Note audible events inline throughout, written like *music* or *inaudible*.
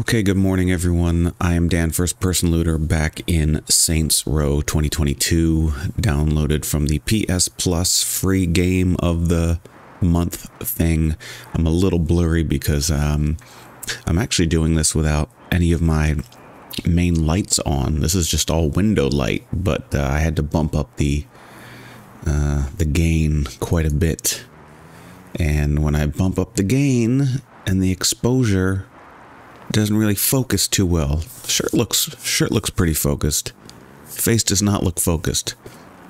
Okay, good morning, everyone. I am Dan, first person looter, back in Saints Row 2022, downloaded from the PS Plus free game of the month thing. I'm a little blurry because um, I'm actually doing this without any of my main lights on. This is just all window light, but uh, I had to bump up the uh, the gain quite a bit. And when I bump up the gain and the exposure doesn't really focus too well. Shirt looks shirt looks pretty focused. Face does not look focused.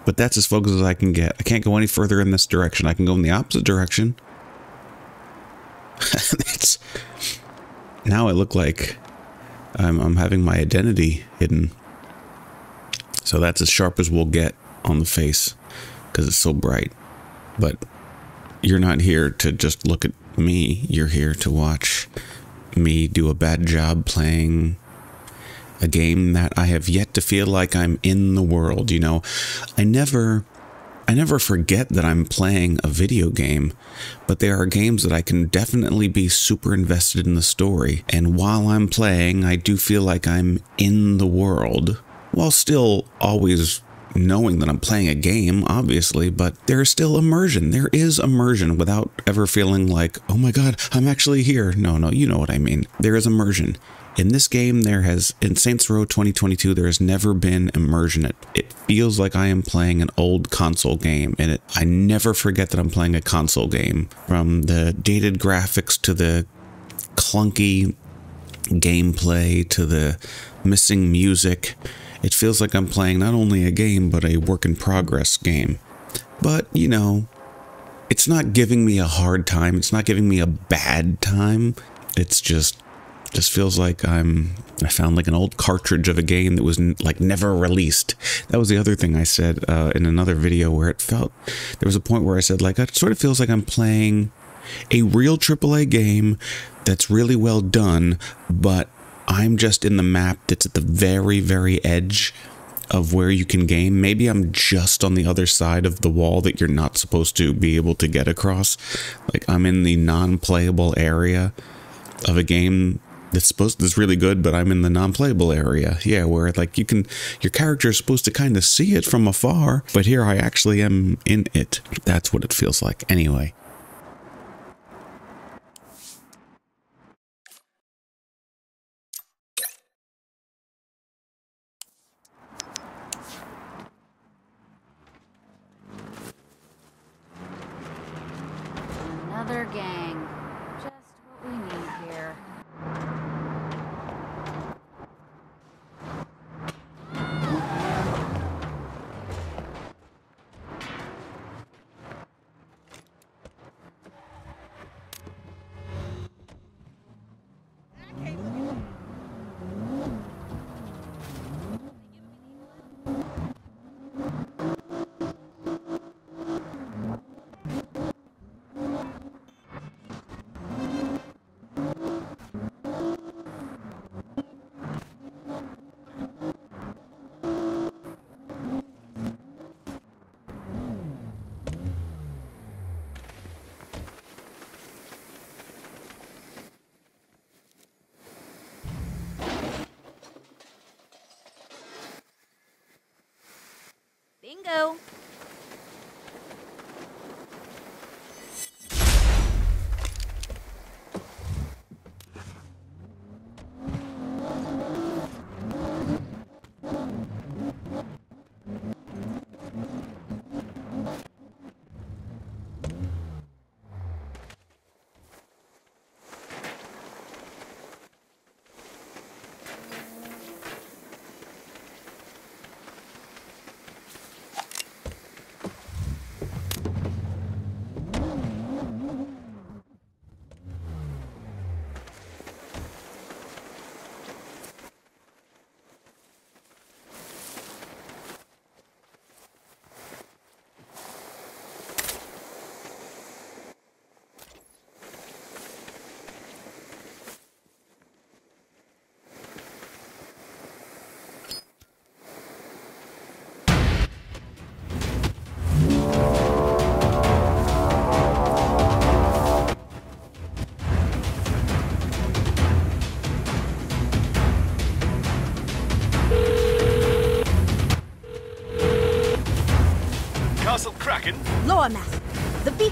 But that's as focused as I can get. I can't go any further in this direction. I can go in the opposite direction. *laughs* it's now I look like I'm I'm having my identity hidden. So that's as sharp as we'll get on the face because it's so bright. But you're not here to just look at me. You're here to watch me do a bad job playing a game that I have yet to feel like I'm in the world. You know, I never. I never forget that I'm playing a video game, but there are games that I can definitely be super invested in the story. And while I'm playing, I do feel like I'm in the world, while still always knowing that I'm playing a game, obviously, but there is still immersion. There is immersion without ever feeling like, oh my god, I'm actually here. No, no, you know what I mean. There is immersion. In this game, there has, in Saints Row 2022, there has never been immersion. It, it feels like I am playing an old console game, and it, I never forget that I'm playing a console game. From the dated graphics to the clunky gameplay to the missing music it feels like I'm playing not only a game, but a work in progress game. But, you know, it's not giving me a hard time. It's not giving me a bad time. It's just, just feels like I'm, I found like an old cartridge of a game that was like never released. That was the other thing I said uh, in another video where it felt, there was a point where I said like, it sort of feels like I'm playing a real AAA game that's really well done, but I'm just in the map that's at the very, very edge of where you can game. Maybe I'm just on the other side of the wall that you're not supposed to be able to get across. Like I'm in the non-playable area of a game that's supposed that's really good, but I'm in the non-playable area. Yeah, where like you can your character is supposed to kind of see it from afar, but here I actually am in it. That's what it feels like. Anyway.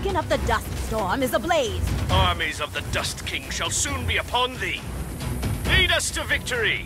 beacon of the dust storm is ablaze. Armies of the Dust King shall soon be upon thee. Lead us to victory!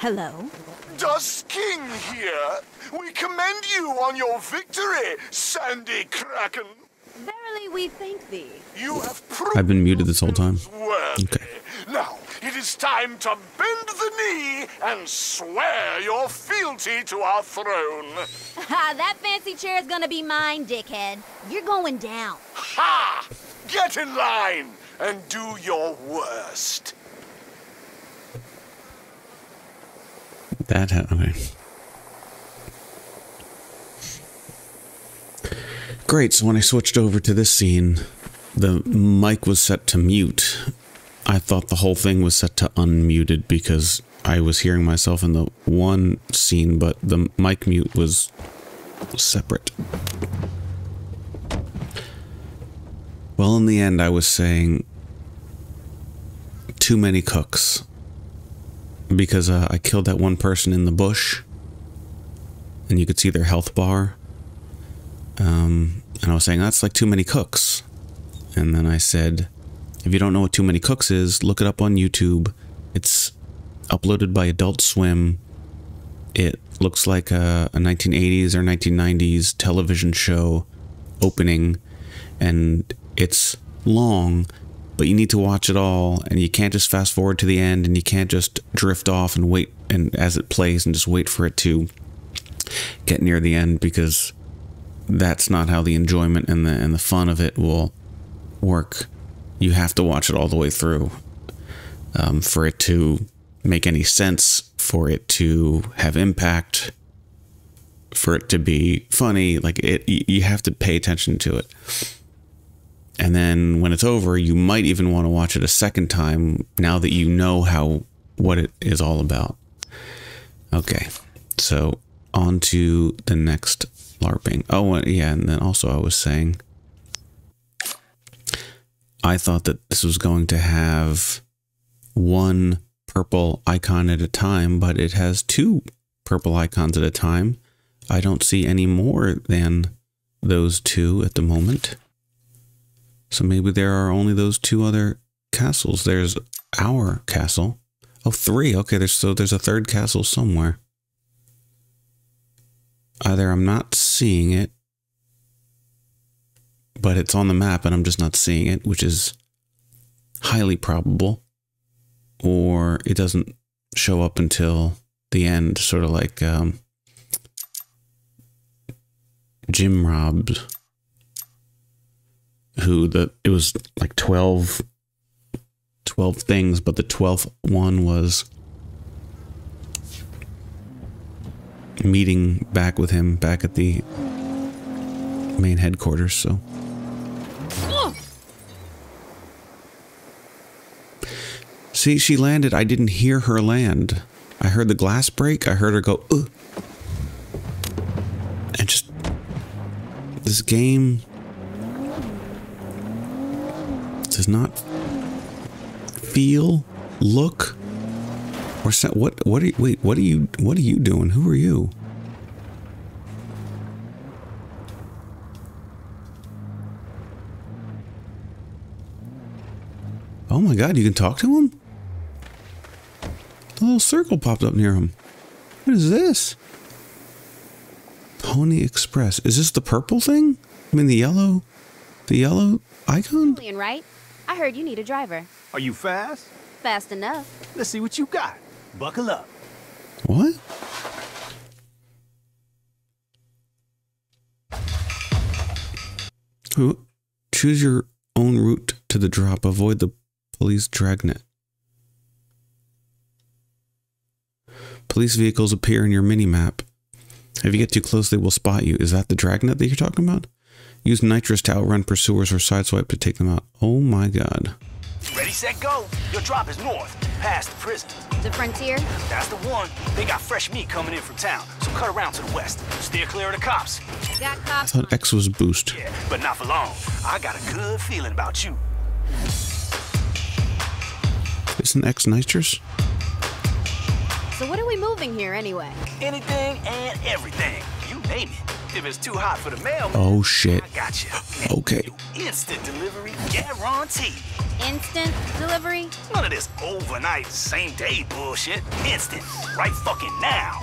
Hello? Dust King here. We commend you on your victory, Sandy Kraken. Verily we thank thee. You have proved I've been muted this whole time. worthy. Okay. Now, it is time to bend the knee and swear your fealty to our throne. Ha, *laughs* ah, that fancy chair is gonna be mine, dickhead. You're going down. Ha! Get in line and do your worst. That ha- okay. Great. So when I switched over to this scene, the mic was set to mute. I thought the whole thing was set to unmuted because I was hearing myself in the one scene, but the mic mute was separate. Well, in the end, I was saying too many cooks because uh, I killed that one person in the bush, and you could see their health bar. Um, and I was saying that's like too many cooks, and then I said, if you don't know what too many cooks is, look it up on YouTube. It's uploaded by Adult Swim. It looks like a, a 1980s or 1990s television show opening, and it's long, but you need to watch it all and you can't just fast forward to the end and you can't just drift off and wait and as it plays and just wait for it to get near the end because that's not how the enjoyment and the and the fun of it will work. You have to watch it all the way through um, for it to make any sense for it to have impact for it to be funny like it you have to pay attention to it and then when it's over, you might even want to watch it a second time now that you know how what it is all about. Okay, so on to the next LARPing. Oh, yeah, and then also I was saying I thought that this was going to have one purple icon at a time, but it has two purple icons at a time. I don't see any more than those two at the moment. So maybe there are only those two other castles. There's our castle. Oh, three. Okay, there's so there's a third castle somewhere. Either I'm not seeing it, but it's on the map and I'm just not seeing it, which is highly probable, or it doesn't show up until the end, sort of like um, Jim Robs who the it was like 12 12 things but the 12th one was meeting back with him back at the main headquarters so. See she landed. I didn't hear her land. I heard the glass break. I heard her go Ugh. and just this game does not feel, look, or sound. What? What are you? Wait. What are you? What are you doing? Who are you? Oh my God! You can talk to him. A little circle popped up near him. What is this? Pony Express. Is this the purple thing? I mean the yellow, the yellow icon. Julian, right? I heard you need a driver. Are you fast? Fast enough. Let's see what you got. Buckle up. What? Who? Choose your own route to the drop. Avoid the police dragnet. Police vehicles appear in your mini map. If you get too close, they will spot you. Is that the dragnet that you're talking about? Use nitrous to outrun pursuers or sideswipe to take them out. Oh my god. Ready, set, go. Your drop is north, past the prison. The frontier? That's the one. They got fresh meat coming in from town, so cut around to the west. Steer clear of the cops. Got I thought X was boost. Yeah, but not for long. I got a good feeling about you. Isn't X nitrous? So what are we moving here anyway? Anything and everything. You name it. If it's too hot for the mail, Oh shit. I got you. Okay. Instant delivery guaranteed. Instant delivery? None of this overnight, same day bullshit. Instant. Right fucking now.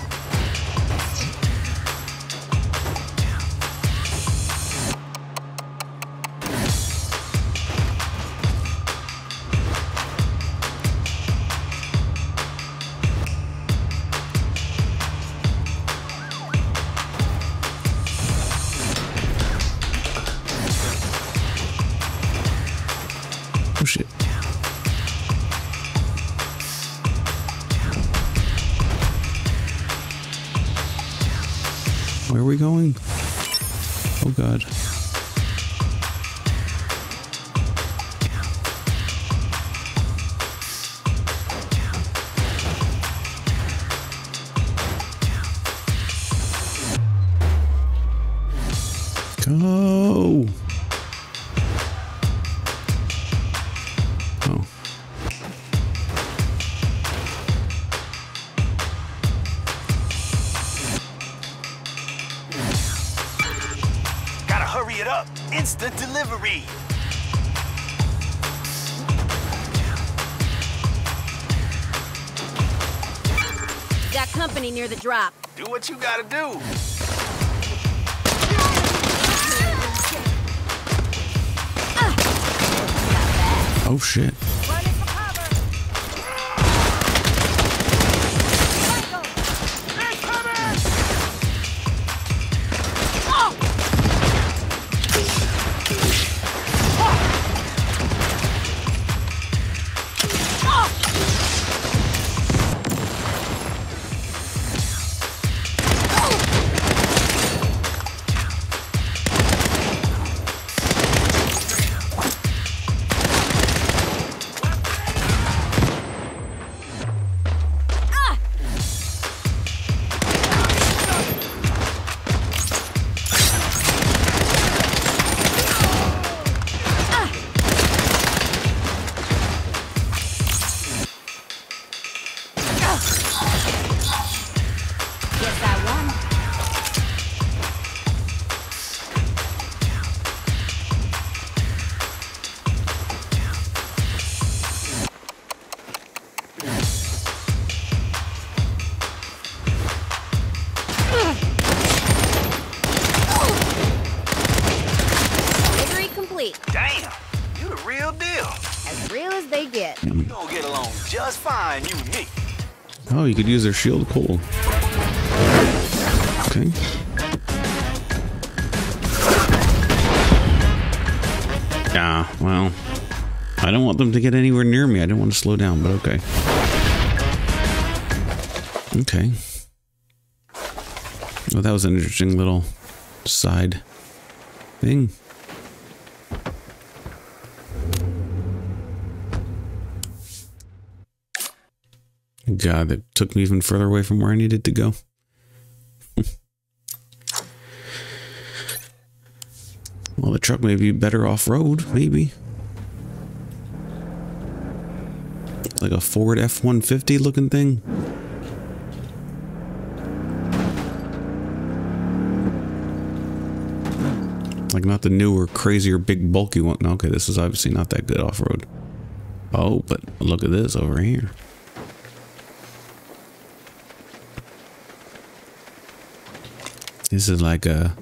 Where are we going? Oh god. Drop. Do what you gotta do. Oh shit. Could use their shield. Cool. Okay. Yeah, well, I don't want them to get anywhere near me. I didn't want to slow down, but okay. Okay. Well, that was an interesting little side thing. God, that took me even further away from where I needed to go. *laughs* well, the truck may be better off road, maybe. Like a Ford F 150 looking thing. Like, not the newer, crazier, big, bulky one. Okay, this is obviously not that good off road. Oh, but look at this over here. This is like a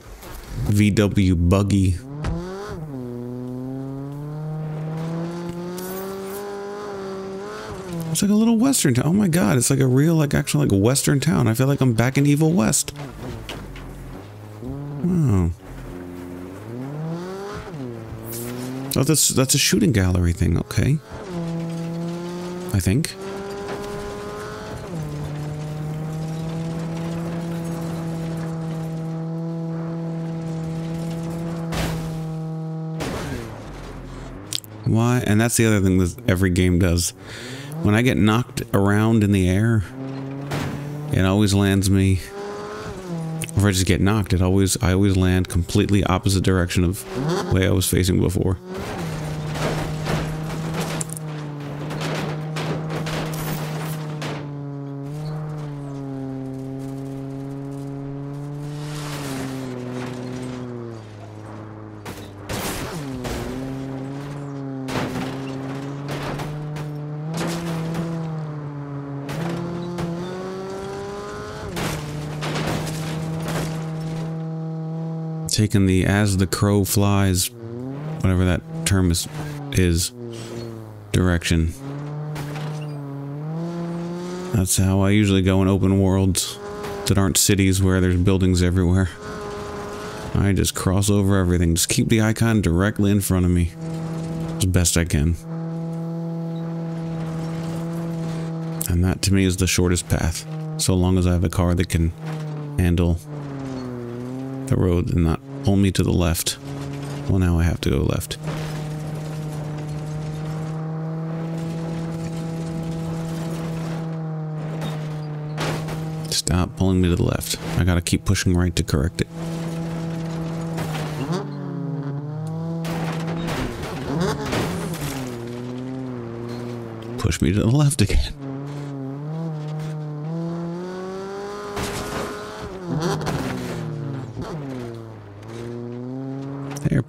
VW buggy. It's like a little western town. Oh my god, it's like a real, like actually like western town. I feel like I'm back in Evil West. Wow. Oh, that's that's a shooting gallery thing. Okay. I think. Why? And that's the other thing that every game does. When I get knocked around in the air, it always lands me. Or if I just get knocked, it always I always land completely opposite direction of way I was facing before. Taking the as the crow flies, whatever that term is, is direction. That's how I usually go in open worlds that aren't cities where there's buildings everywhere. I just cross over everything. Just keep the icon directly in front of me as best I can. And that to me is the shortest path. So long as I have a car that can handle the road and not me to the left. Well, now I have to go left. Stop pulling me to the left. I gotta keep pushing right to correct it. Push me to the left again.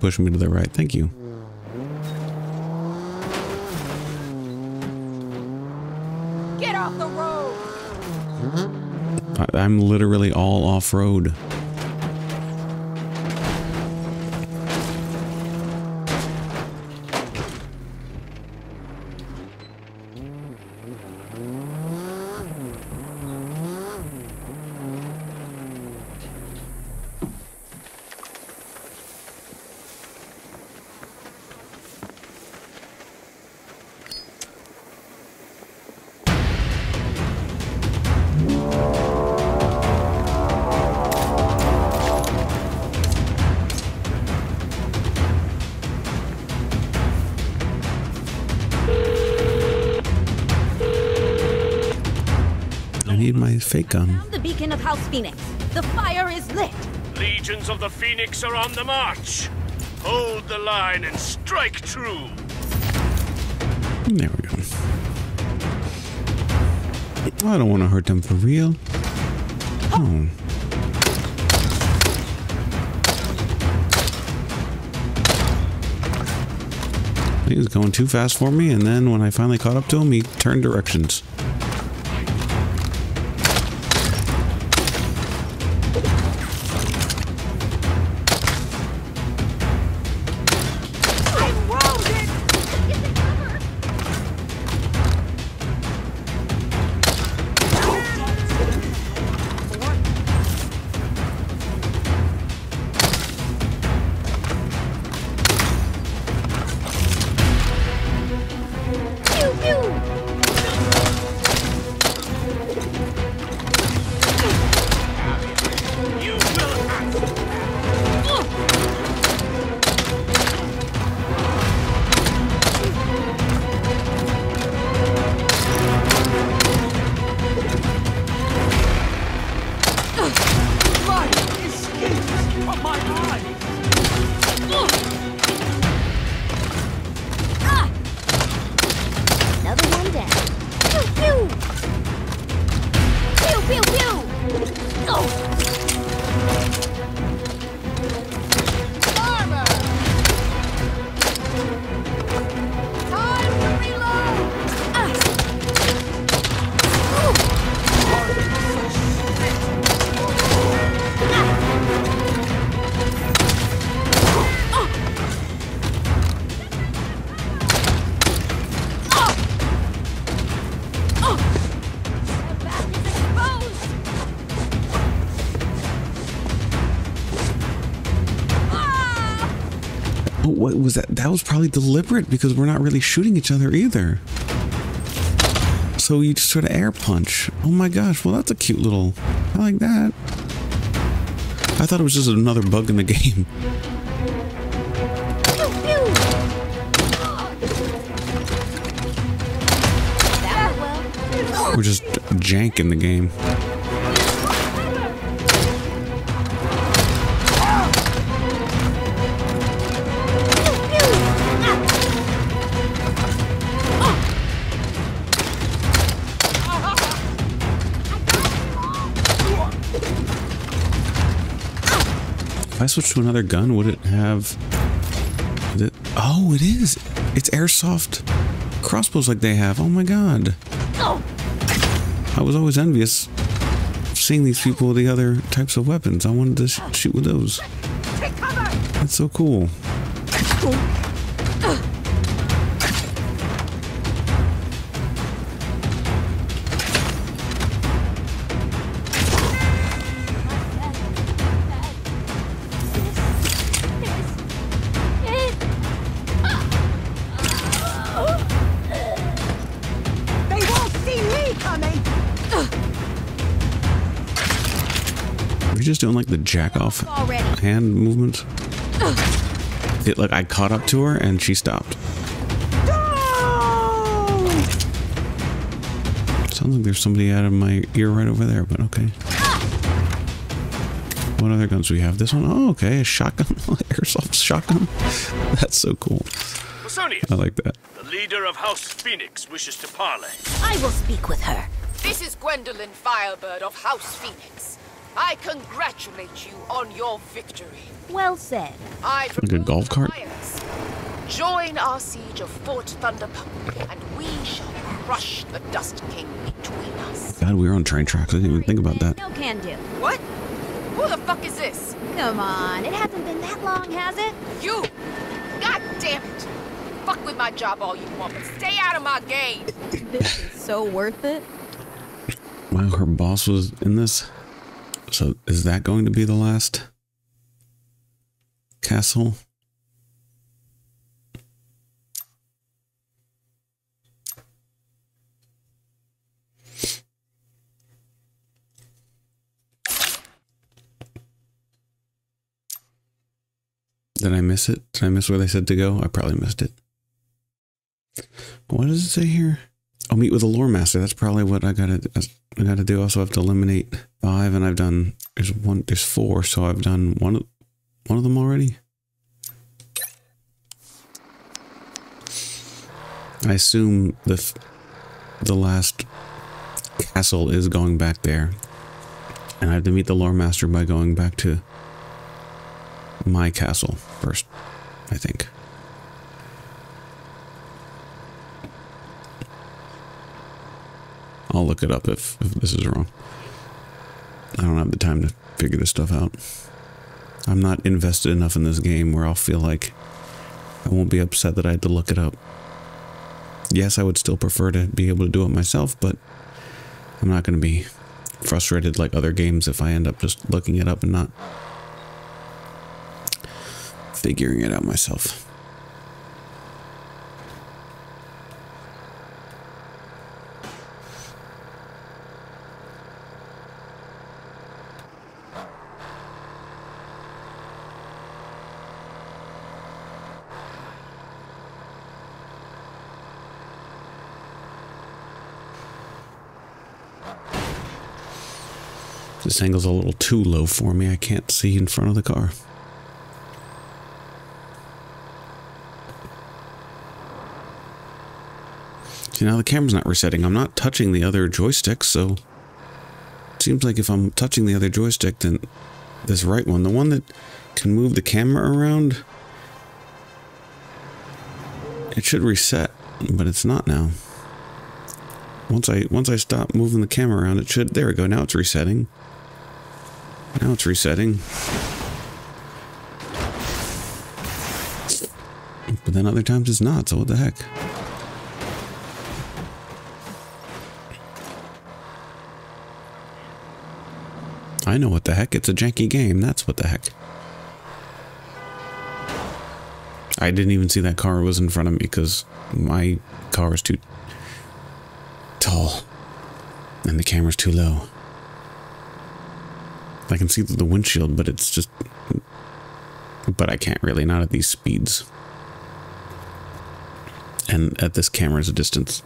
Pushing me to the right. Thank you. Get off the road! I, I'm literally all off-road. House Phoenix. The fire is lit. Legions of the Phoenix are on the march. Hold the line and strike true. There we go. I don't want to hurt them for real. Oh. He was going too fast for me, and then when I finally caught up to him, he turned directions. Oh, what was that? That was probably deliberate because we're not really shooting each other either. So you just sort of air punch. Oh my gosh, well that's a cute little... I like that. I thought it was just another bug in the *laughs* game. We're just jank in the game. Switch to another gun, would it have... oh, it is. It's airsoft crossbows like they have. Oh my god. I was always envious seeing these people with the other types of weapons. I wanted to sh shoot with those. That's so cool. They the jack off Already. hand movement? It like I caught up to her and she stopped. Sounds like there's somebody out of my ear right over there, but okay. What other guns do we have? This one? Oh, okay, a shotgun, *laughs* airsoft shotgun. *laughs* That's so cool. Posonius, I like that. the leader of House Phoenix, wishes to parley. I will speak with her. This is Gwendolyn Firebird of House Phoenix. I congratulate you on your victory. Well said. I Like a golf cart? Join our siege of Fort Thunderpump, and we shall crush the Dust King between us. God, we were on train tracks. I didn't even think about that. No can do. What? Who the fuck is this? Come on, it hasn't been that long, has it? You! God damn it! Fuck with my job all you want, but stay out of my game! This is so worth it. Wow, her boss was in this. So is that going to be the last castle? Did I miss it? Did I miss where they said to go? I probably missed it. What does it say here? I'll meet with a lore master. That's probably what I gotta I gotta do. Also have to eliminate five, and I've done there's one there's four, so I've done one of one of them already. I assume the the last castle is going back there, and I have to meet the lore master by going back to my castle first. I think. I'll look it up if, if this is wrong. I don't have the time to figure this stuff out. I'm not invested enough in this game where I'll feel like I won't be upset that I had to look it up. Yes, I would still prefer to be able to do it myself, but I'm not going to be frustrated like other games if I end up just looking it up and not figuring it out myself. This angle's a little too low for me. I can't see in front of the car. See, now the camera's not resetting. I'm not touching the other joystick, so... It seems like if I'm touching the other joystick, then this right one, the one that can move the camera around, it should reset, but it's not now. Once I once I stop moving the camera around, it should. There we go. Now it's resetting. Now it's resetting. But then other times it's not. So what the heck? I know what the heck. It's a janky game. That's what the heck. I didn't even see that car was in front of me because my car is too tall. And the camera's too low. I can see the windshield, but it's just... But I can't really, not at these speeds. And at this camera's distance.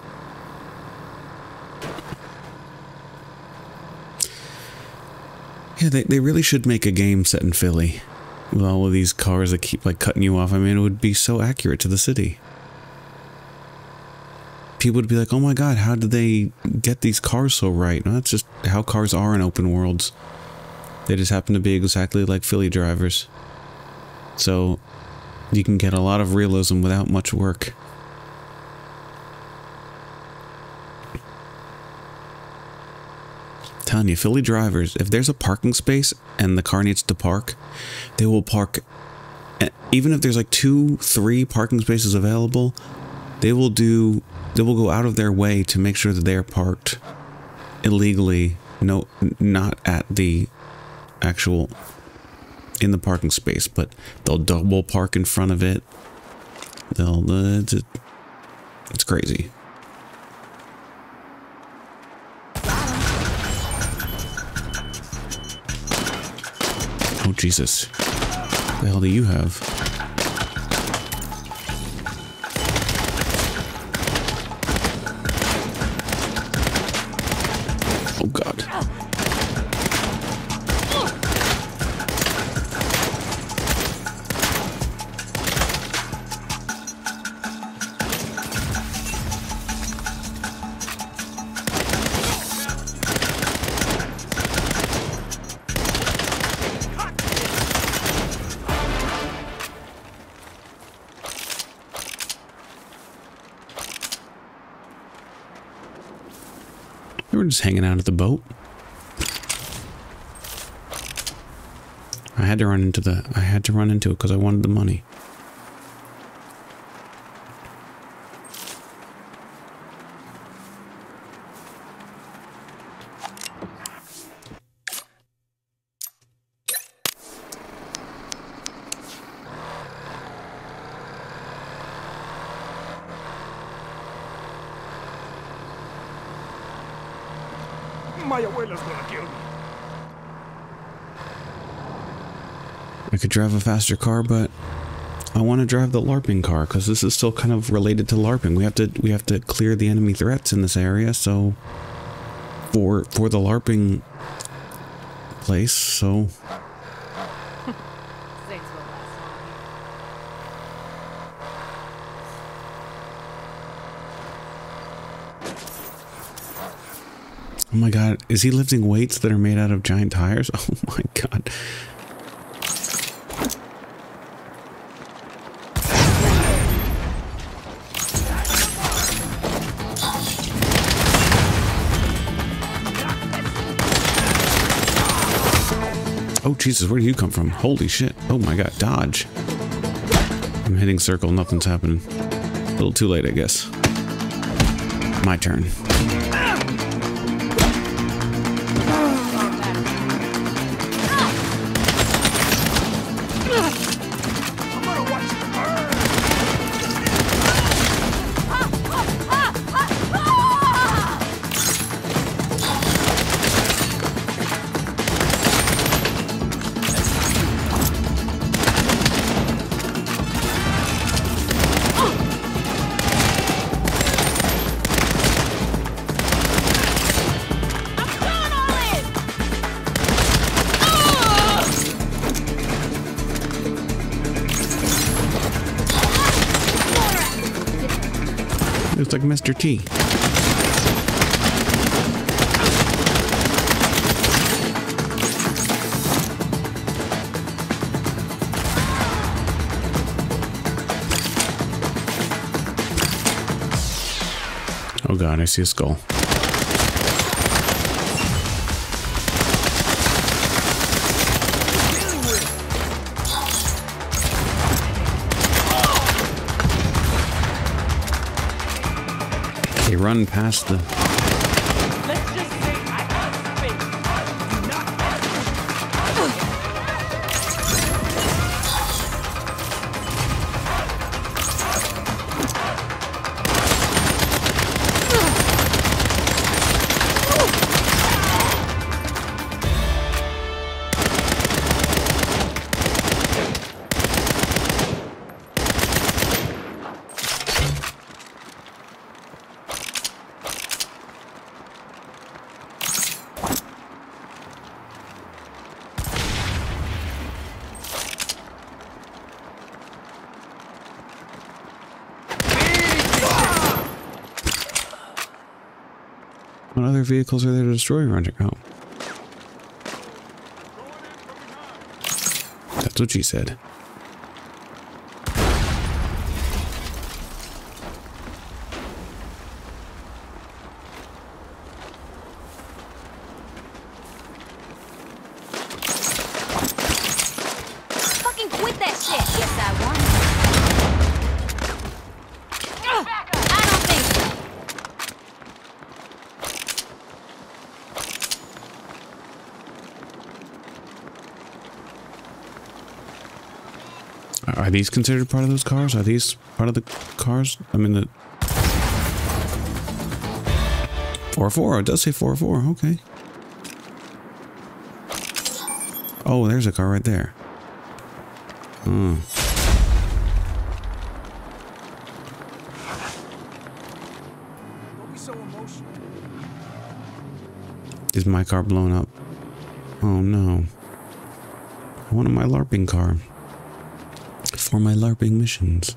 Yeah, they, they really should make a game set in Philly. With all of these cars that keep, like, cutting you off. I mean, it would be so accurate to the city. People would be like, "Oh my god, how did they get these cars so right?" That's just how cars are in open worlds. They just happen to be exactly like Philly drivers. So you can get a lot of realism without much work. telling you, Philly drivers, if there's a parking space and the car needs to park, they will park. eh, Even if there's like two, three parking spaces available, they will do. They will go out of their way to make sure that they are parked illegally. No, not at the actual in the parking space, but they'll double park in front of it. They'll. Uh, it's, it's crazy. Oh Jesus! What the hell do you have? Just hanging out at the boat. I had to run into the. I had to run into it because I wanted the money. My abuela's gonna kill me. I could drive a faster car, but I want to drive the LARPing car because this is still kind of related to LARPing. We have to we have to clear the enemy threats in this area, so for for the LARPing place, so oh my god, is he lifting weights that are made out of giant tires? *laughs* Oh my god. Oh Jesus, where do you come from? Holy shit. Oh my god, dodge. I'm hitting circle, nothing's happening. A little too late, I guess. My turn. Mr. T. Oh god, I see a skull. Run past the. Vehicles are there to destroy around here? home? That's what she said. Fucking quit that shit. Yes, I want. Ugh, I don't think so. Are these considered part of those cars? Are these part of the cars? I mean, the. 4 4. It does say 4 4. Okay. Oh, there's a car right there. Hmm. Is my car blown up? Oh no. I wanted my LARPing car for my LARPing missions.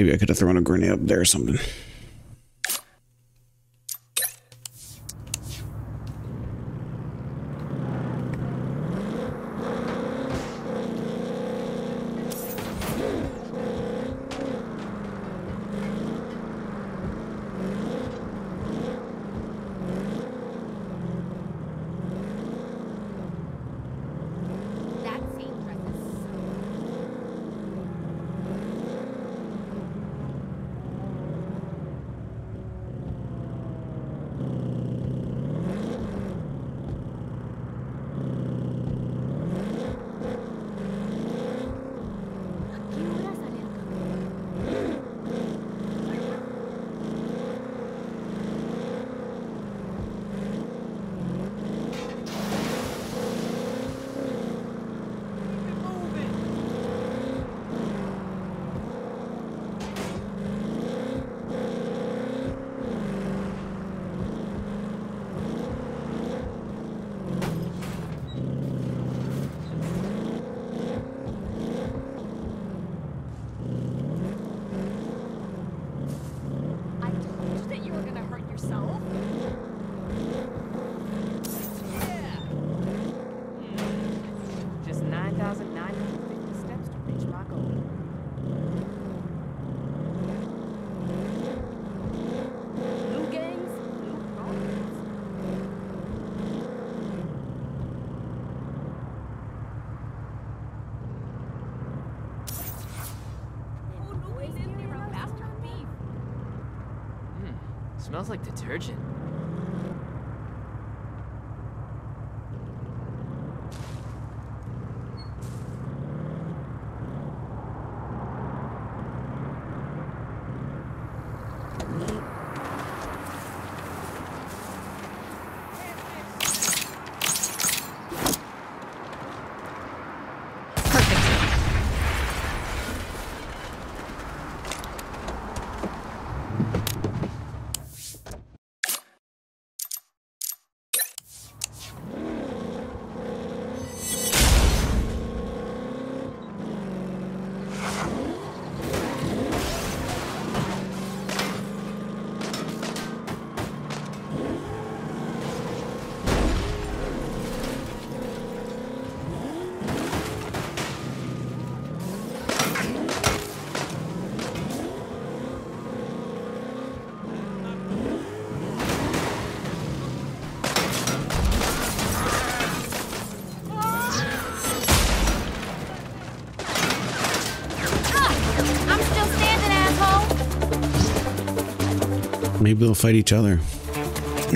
Maybe I could have thrown a grenade up there or something. Maybe they'll fight each other. *clears throat*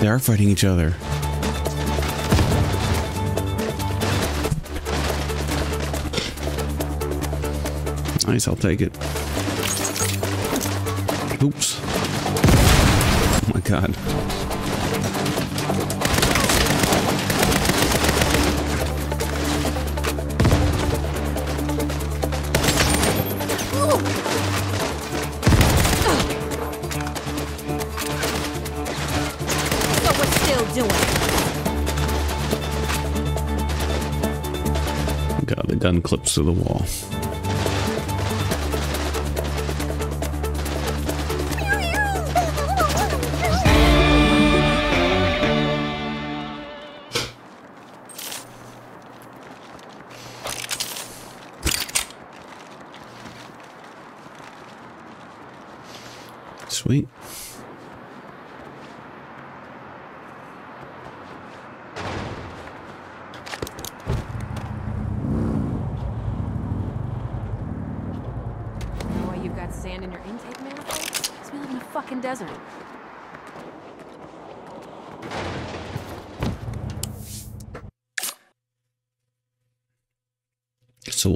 they are fighting each other. Nice, I'll take it. Oops. Oh my god. To the wall.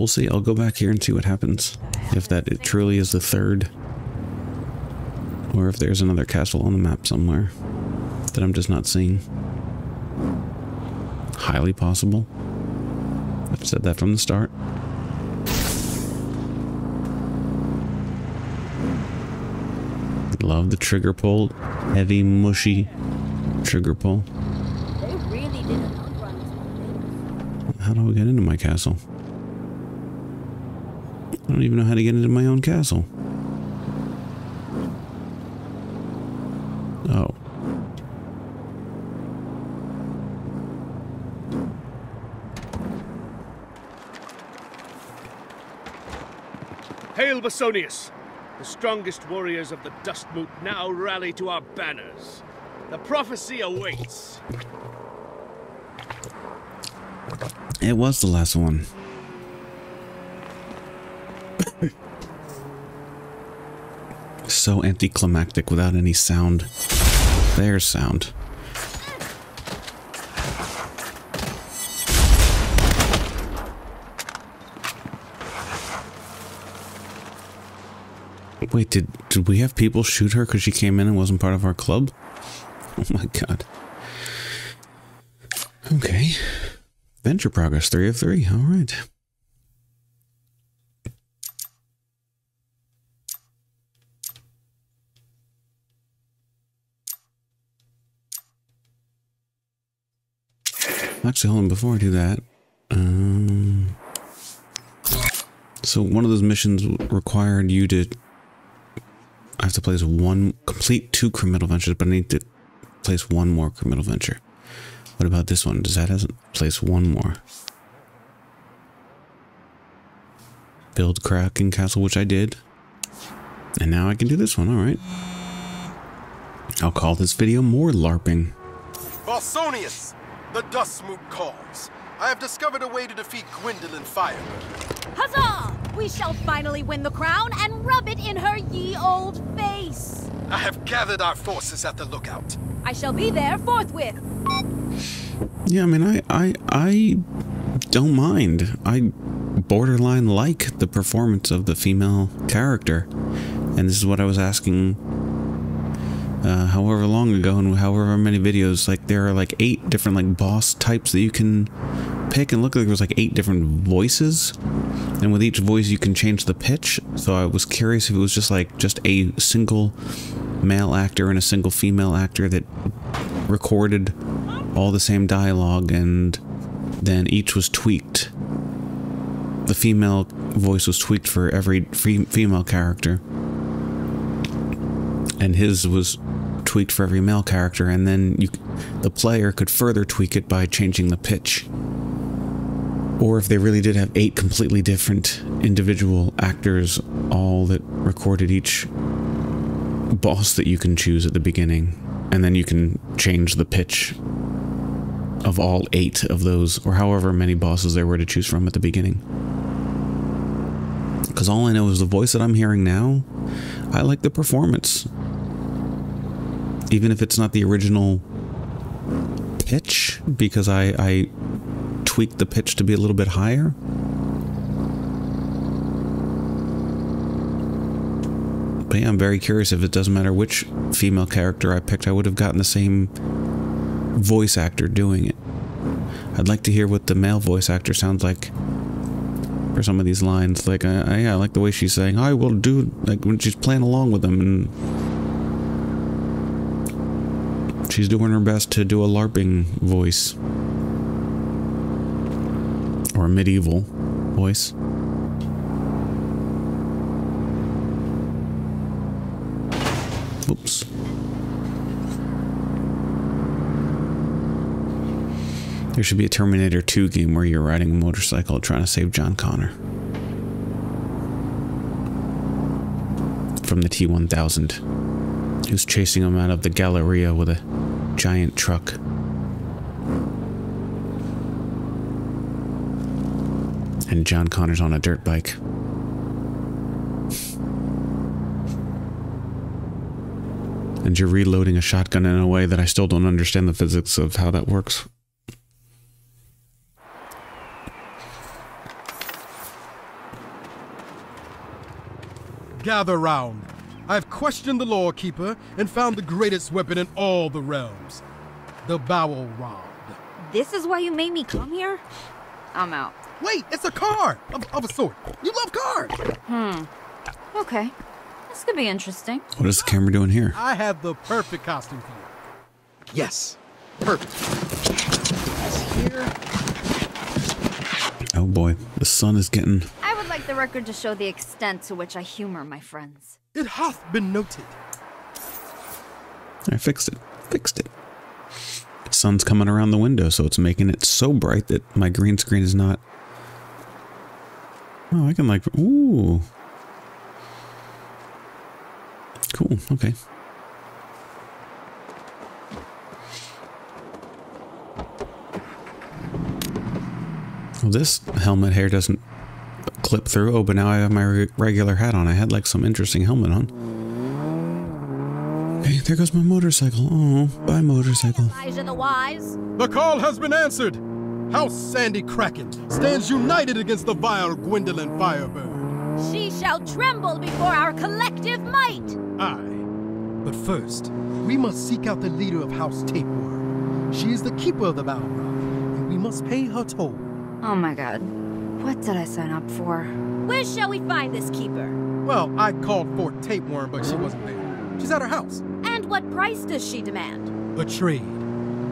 We'll see. I'll go back here and see what happens. If that it truly is the third. Or if there's another castle on the map somewhere that I'm just not seeing. Highly possible. I've said that from the start. Love the trigger pull. Heavy, mushy trigger pull. They really did an outrun How do I get into my castle? I don't even know how to get into my own castle. Oh. Hail Basonius! The strongest warriors of the Dustmoot now rally to our banners. The prophecy awaits. It was the last one. So anticlimactic without any sound. There's sound. Wait, did did we have people shoot her because she came in and wasn't part of our club? Oh my god. Okay. Venture progress, three of three. All right. Actually, hold on. Before I do that, um, so one of those missions required you to. I have to place one complete two criminal ventures, but I need to place one more criminal venture. What about this one? Does that hasn't place one more? Build Kraken Castle, which I did. And now I can do this one, alright. I'll call this video more LARPing. Bosonius, the Dustmoot calls. I have discovered a way to defeat Gwendolyn Firebird. Huzzah! We shall finally win the crown and rub it in her ye old face. I have gathered our forces at the lookout. I shall be there forthwith. Yeah, I mean, I, I, I don't mind. I borderline like the performance of the female character, and this is what I was asking. Uh, however long ago and however many videos, like there are like eight different like boss types that you can pick, and look like there's like eight different voices, and with each voice you can change the pitch. So I was curious if it was just like just a single male actor and a single female actor that recorded all the same dialogue and then each was tweaked. The female voice was tweaked for every female character. And his was tweaked for every male character and then you the player could further tweak it by changing the pitch. Or if they really did have eight completely different individual actors all that recorded each boss that you can choose at the beginning and then you can change the pitch of all eight of those, or however many bosses there were to choose from at the beginning. Because all I know is the voice that I'm hearing now, I like the performance. Even if it's not the original pitch, because I, I tweaked the pitch to be a little bit higher. But yeah, I'm very curious if it doesn't matter which female character I picked, I would have gotten the same voice actor doing it. I'd like to hear what the male voice actor sounds like for some of these lines. Like, I, I, I like the way she's saying, I will do, like when she's playing along with them and she's doing her best to do a LARPing voice. Or a medieval voice. Oops. There should be a Terminator 2 game where you're riding a motorcycle trying to save John Connor. From the T 1000, who's chasing him out of the Galleria with a giant truck. And John Connor's on a dirt bike. And you're reloading a shotgun in a way that I still don't understand the physics of how that works. Gather round. I've questioned the Lore Keeper and found the greatest weapon in all the realms the Bowel Rod. This is why you made me come here? I'm out. Wait, it's a car of, of a sort. You love cars. Hmm. Okay. This could be interesting. What is the camera doing here? I have the perfect costume for you. Yes, perfect. Here. Oh boy, the sun is getting. I would like the record to show the extent to which I humor my friends. It hath been noted. I fixed it. Fixed it. Sun's coming around the window, so it's making it so bright that my green screen is not. Oh, I can like. Ooh. Cool. Okay. Well, this helmet hair doesn't clip through. Oh, but now I have my re regular hat on. I had like some interesting helmet on. Okay, there goes my motorcycle. Oh, bye, motorcycle. Elijah the Wise. The call has been answered. House Sandy Kraken stands united against the vile Gwendolyn Firebird. She shall tremble before our collective might. Aye. But first, we must seek out the leader of House Tapeworm. She is the keeper of the Battle Rock, and we must pay her toll. Oh my god. What did I sign up for? Where shall we find this keeper? Well, I called Fort Tapeworm, but she wasn't there. She's at her house. And what price does she demand? A trade.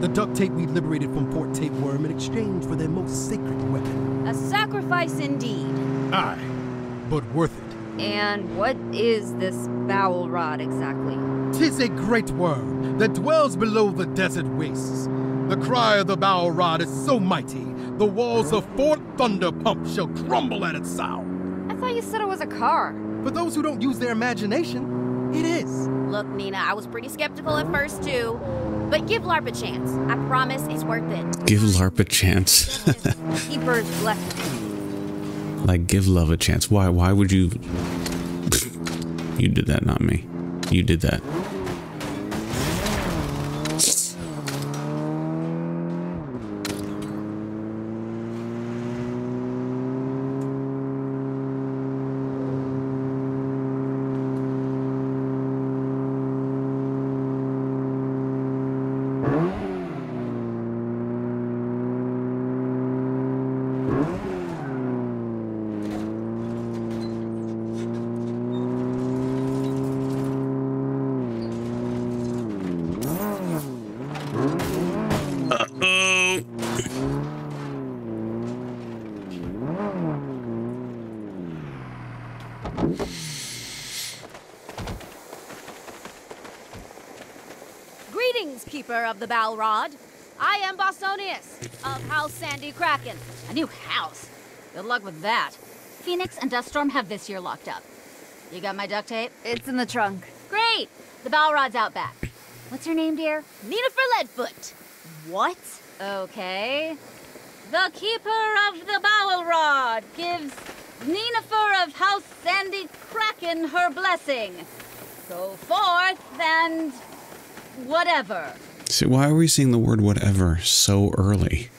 The duct tape we liberated from Fort Tapeworm in exchange for their most sacred weapon. A sacrifice indeed. Aye, but worth it. And what is this bowel rod exactly? Tis a great worm that dwells below the desert wastes. The cry of the bow rod is so mighty, the walls of Fort Thunder Pump shall crumble at its sound. I thought you said it was a car. For those who don't use their imagination, it is. Look, Neenah, I was pretty skeptical at first too, but give LARP a chance. I promise it's worth it. Give LARP a chance. *laughs* Keeper's blessing. like, give love a chance. Why? Why would you? you did that, not me. You did that. Greetings, Keeper of the Balrod. I am Bostonius of House Sandy Kraken. A new house. Good luck with that. Phoenix and Duststorm have this year locked up. You got my duct tape? It's in the trunk. Great. The Balrod's out back. What's your name, dear? Ninefer Leadfoot. What? Okay. The Keeper of the Balrod gives Ninefer of House Sandy Kraken her blessing. Go forth and whatever. See, why are we seeing the word whatever so early?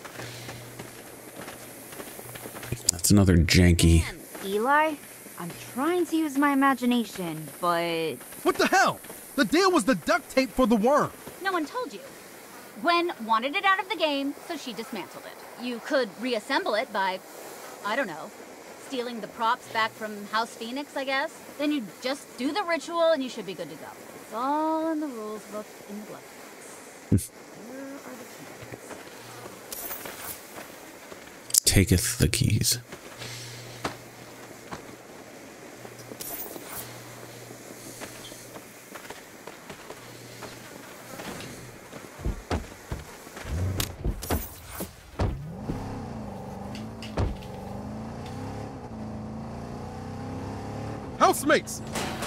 That's another janky. Eli? I'm trying to use my imagination, but What the hell? The deal was the duct tape for the worm. No one told you. Gwen wanted it out of the game, so she dismantled it. You could reassemble it by, I don't know, stealing the props back from House Phoenix, I guess. Then you just do the ritual and you should be good to go. It's all in the rules book in the glove Taketh the keys. Housemates,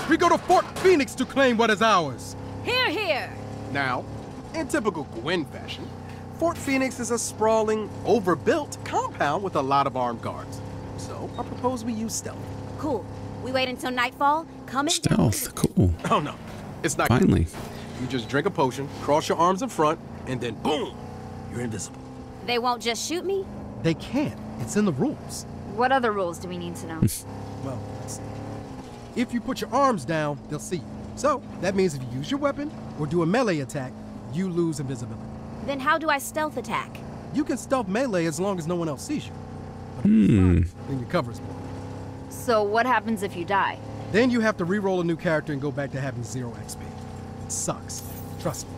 we go to Fort Phoenix to claim what is ours. Here, here. Now, in typical Gwen fashion, Fort Phoenix is a sprawling, overbuilt compound with a lot of armed guards. So I propose we use stealth. Cool. We wait until nightfall. Come in. Stealth. Cool. Oh no, it's not. Finally. You just drink a potion, cross your arms in front, and then boom, you're invisible. They won't just shoot me. They can. It's in the rules. what other rules do we need to know? *laughs* Well, let's see. If you put your arms down, they'll see you. So that means if you use your weapon or do a melee attack, you lose invisibility. Then how do I stealth attack? You can stealth melee as long as no one else sees you. But if Hmm. you fly, then your cover's more. so what happens if you die? Then you have to re-roll a new character and go back to having zero XP. It sucks. Trust me.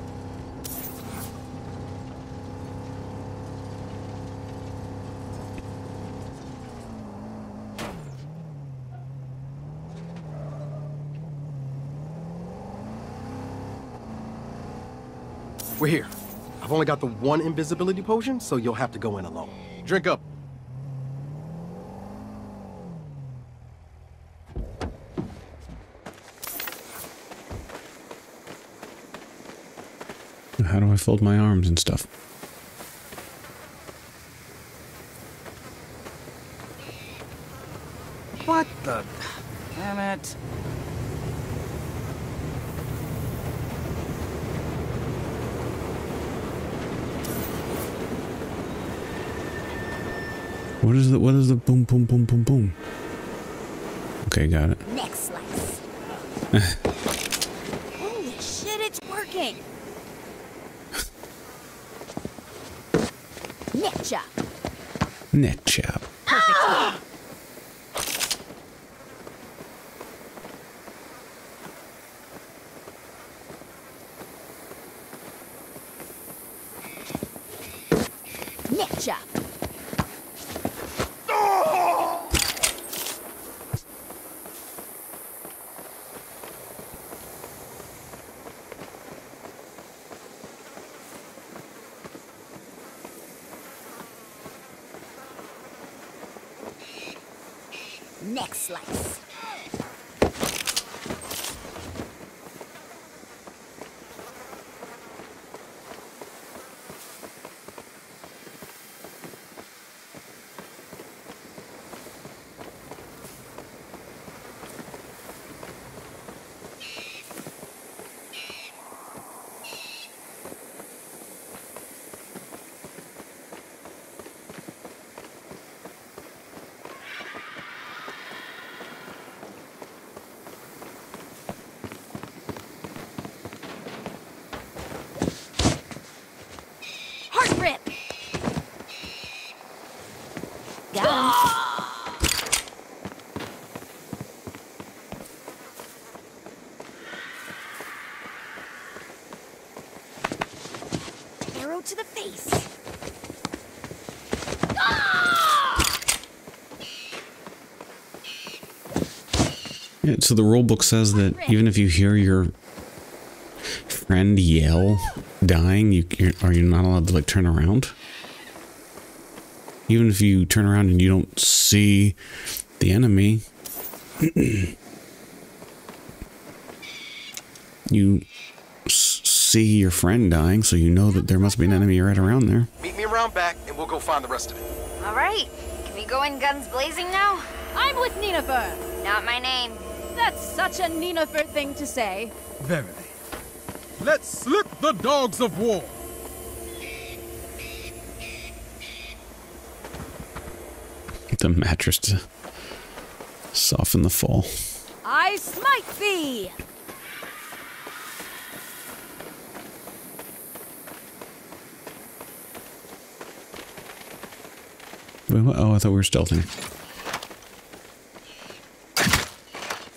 We're here. I've only got the one invisibility potion, so you'll have to go in alone. Drink up. How do I fold my arms and stuff? What is the what is the boom boom boom boom boom? Okay, got it. Next slice. Holy shit, it's working. Neck chop. Neck chop. Neck chop. Next slice. to the face. Yeah, so the rule book says that even if you hear your friend yell, dying, you you're, you not allowed to like turn around? Even if you turn around and you don't see the enemy, *clears throat* you see your friend dying, so you know that there must be an enemy right around there. Meet me around back, and we'll go find the rest of it. All right, can we go in guns blazing now? I'm with Neenah Ninefer. Not my name. That's such a Ninefer thing to say. Verily. Let's slip the dogs of war. The mattress to soften the fall. I smite thee! Oh, I thought we were stealthing.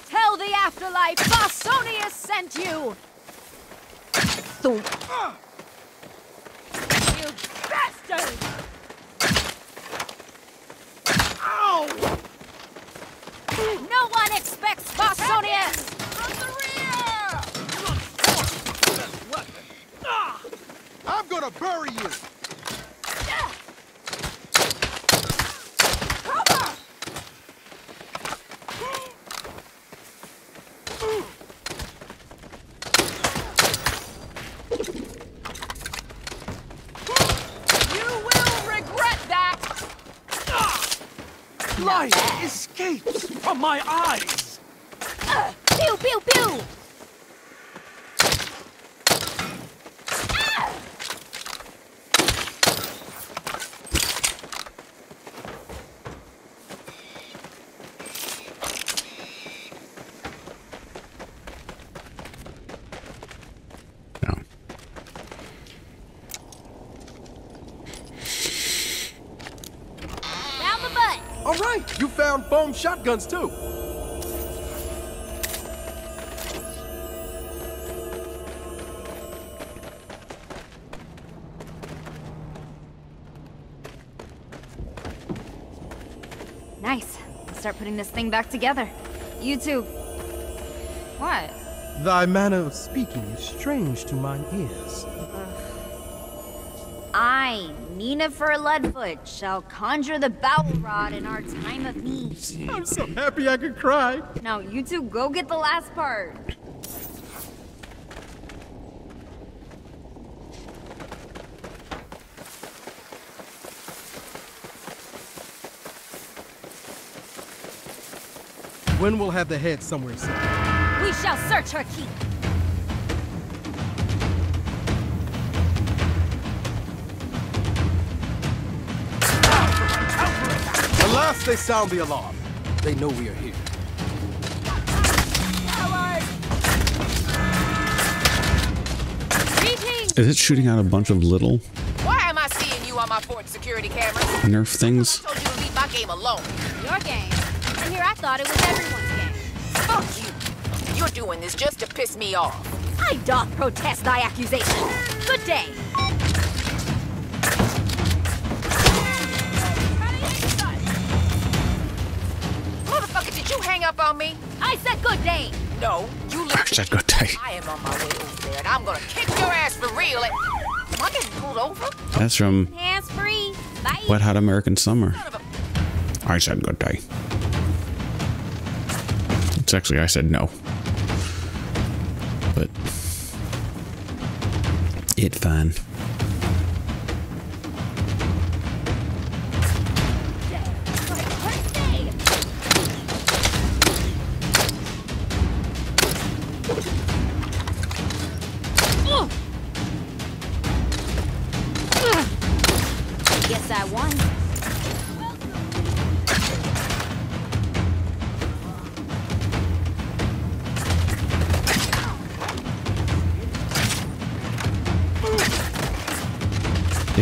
Tell the afterlife Bosonius sent you! So, You bastard! Ow! No one expects Bosonius! From the rear! I'm gonna bury you. Cover! You will regret that! Light escapes from my eyes! Pew pew pew! No. Down the butt! All right, you found foam shotguns too. nice. Start putting this thing back together. You two. What? Thy manner of speaking is strange to mine ears. For Leadfoot, shall conjure the bowel rod in our time of need. I'm so happy I could cry. Now, you two go get the last part. When we'll have the head somewhere safe. We shall search her keep. Unless they sound the alarm, they know we are here. Is it shooting out a bunch of little Why am I seeing you on my fort security cameras? Nerf things? I told you to leave my game alone. Your game. And here I thought it was everyone's game. Fuck you. You're doing this just to piss me off. I doth protest thy accusation. Good day. On me? I said good day. No, you I said good day. I am on my way over there, and I'm gonna kick your ass for real. And... Am I getting pulled over? That's from Hands free. Bye. Wet Hot American Summer. Son of a... I said good day. It's actually I said no. But it fine.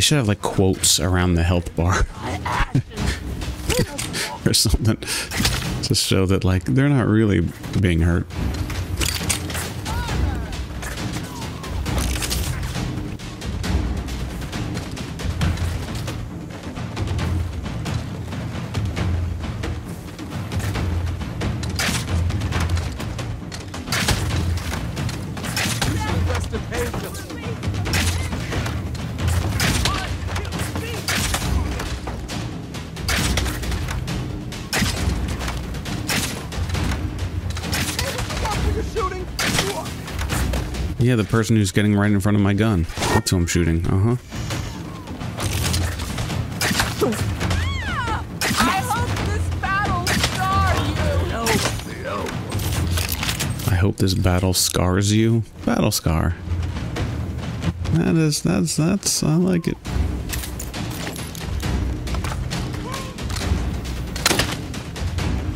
Should have like quotes around the health bar. *laughs* Or something. To show that like they're not really being hurt. Person who's getting right in front of my gun. That's who I'm shooting. Uh huh. I hope this battle scar you. I hope this battle scars you. Battle scar. That is, that's, that's, I like it.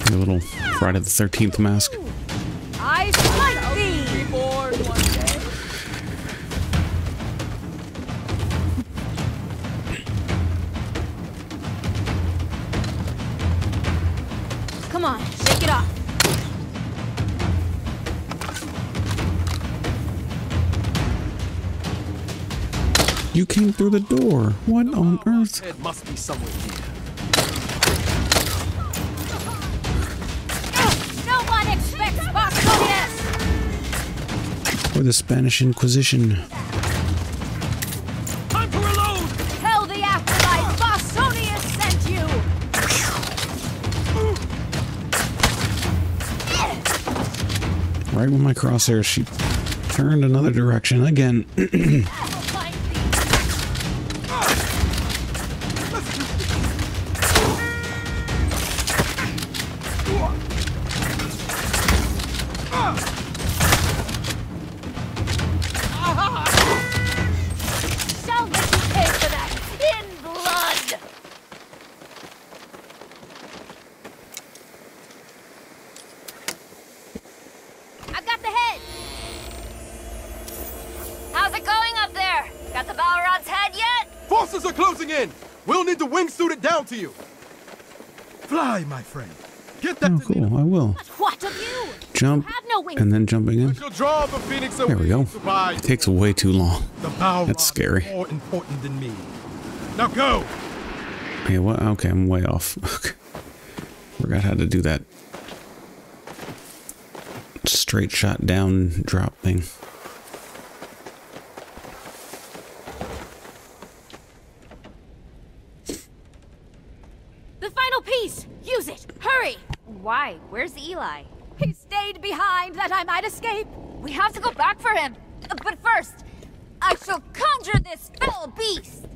Your little Friday the 13th mask. Through the door. What on earth? It must be somewhere here. No one expects Bostonius! Or the Spanish Inquisition. Time to reload! Tell the afterlife Bostonius sent you! Right when my crosshair, she turned another direction again. *clears throat* Jump no and then jumping in. Draw the phoenix There we go. It takes way too long. The Balrog That's scary. is more important than me. Now go! Yeah, what? Okay, I'm way off. *laughs* Forgot how to do that straight shot down drop thing. The final piece! Use it! Hurry! Why? Where's Eli? He stayed behind that I might escape! We have to go back for him. But first, I shall conjure this fell beast.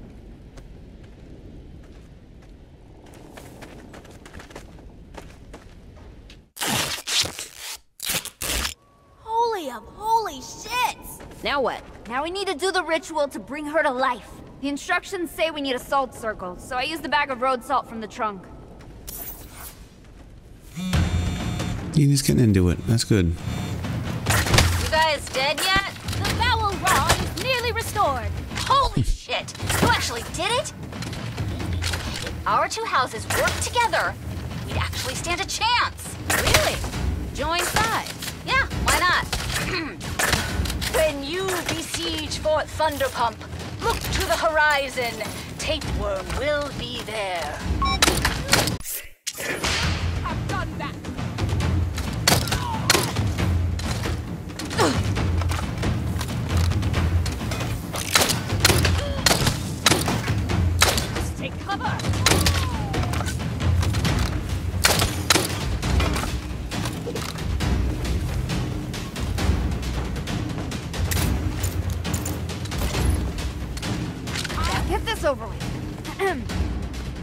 Holy of holy shits! Now what? Now we need to do the ritual to bring her to life. The instructions say we need a salt circle, so I used the bag of road salt from the trunk. He's getting into it. That's good. You guys dead yet? The bowel rod is nearly restored. Holy *laughs* shit! You actually did it? Our two houses work together. We'd actually stand a chance. Really? Join sides? Yeah, why not? *clears throat* when you besiege Fort Thunderpump, look to the horizon. Tapeworm will be there. Get this over with.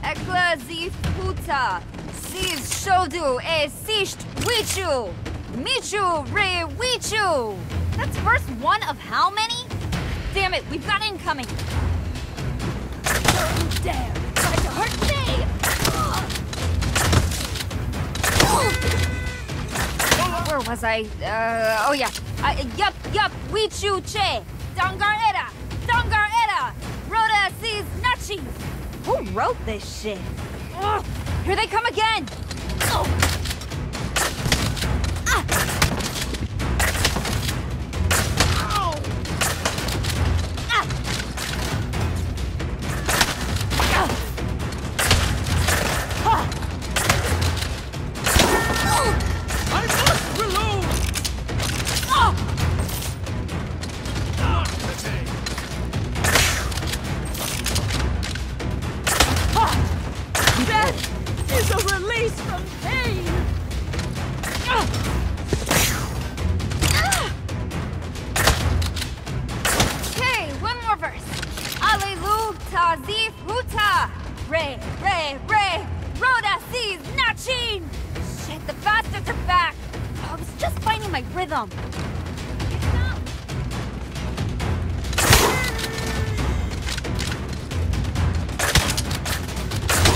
Ekla zi futa, siz shodu e sisht wichu, michu re wichu. That's verse one of how many? Damn it, we've got incoming. Don't dare Where was I? Uh, oh yeah. Uh, yup, yup, wichu che, dongar era, dongar era, rhoda sees nachi. Who wrote this shit? Ugh, here they come again. I Sparta! Ray, Ray, Ray! Rhoda sees Nachin! Shit, the bastards are back! Oh, I was just finding my rhythm.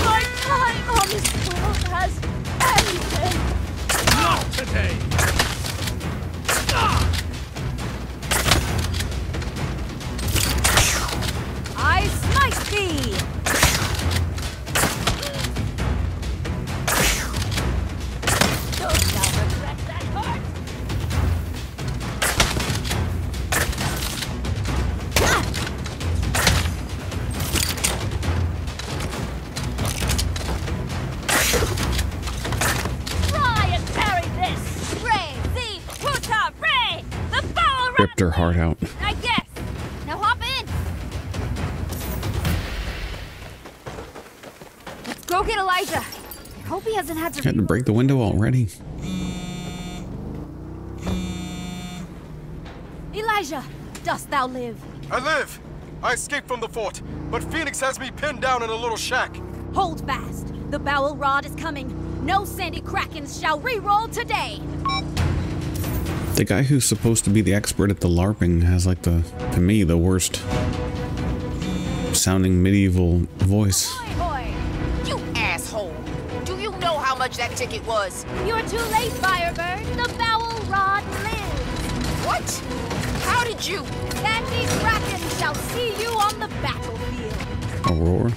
My time on this world has ended! Not today! Ripped her heart out. I guess. Now hop in. Let's go get Elijah. I hope he hasn't had to. Had to break the window already. Elijah, dost thou live? I live! I escaped from the fort, but Phoenix has me pinned down in a little shack. Hold fast. The bowel rod is coming. No sandy krakens shall re-roll today. The guy who's supposed to be the expert at the LARPing has like the, to me, the worst sounding medieval voice. Hoy, hoy! You asshole! Do you know how much that ticket was? You're too late, Firebird. The bowel rod lives. What? How did you? Sandy Kraken shall see you on the battlefield. Aurora.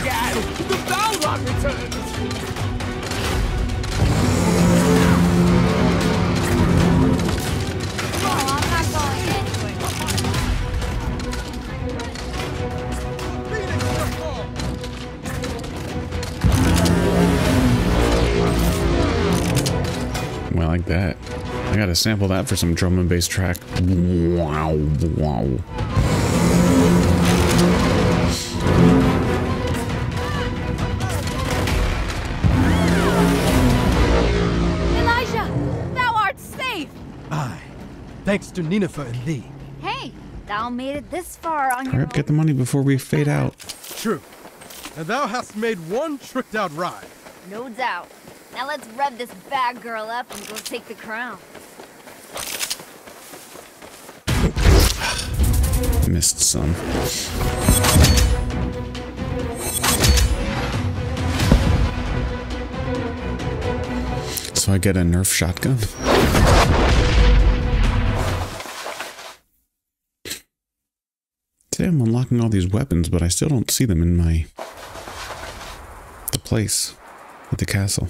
Egad! The Balrog returns! I like that. I gotta sample that for some drum and bass track. Wow, wow. Thanks to Ninefer and thee. Hey, thou made it this far on your Hurry up, get the money before we fade out. True. And thou hast made one tricked out ride. No doubt. Now let's rev this bad girl up and go take the crown. Missed some. So I get a Nerf shotgun. Today I'm unlocking all these weapons, but I still don't see them in my the place at the castle.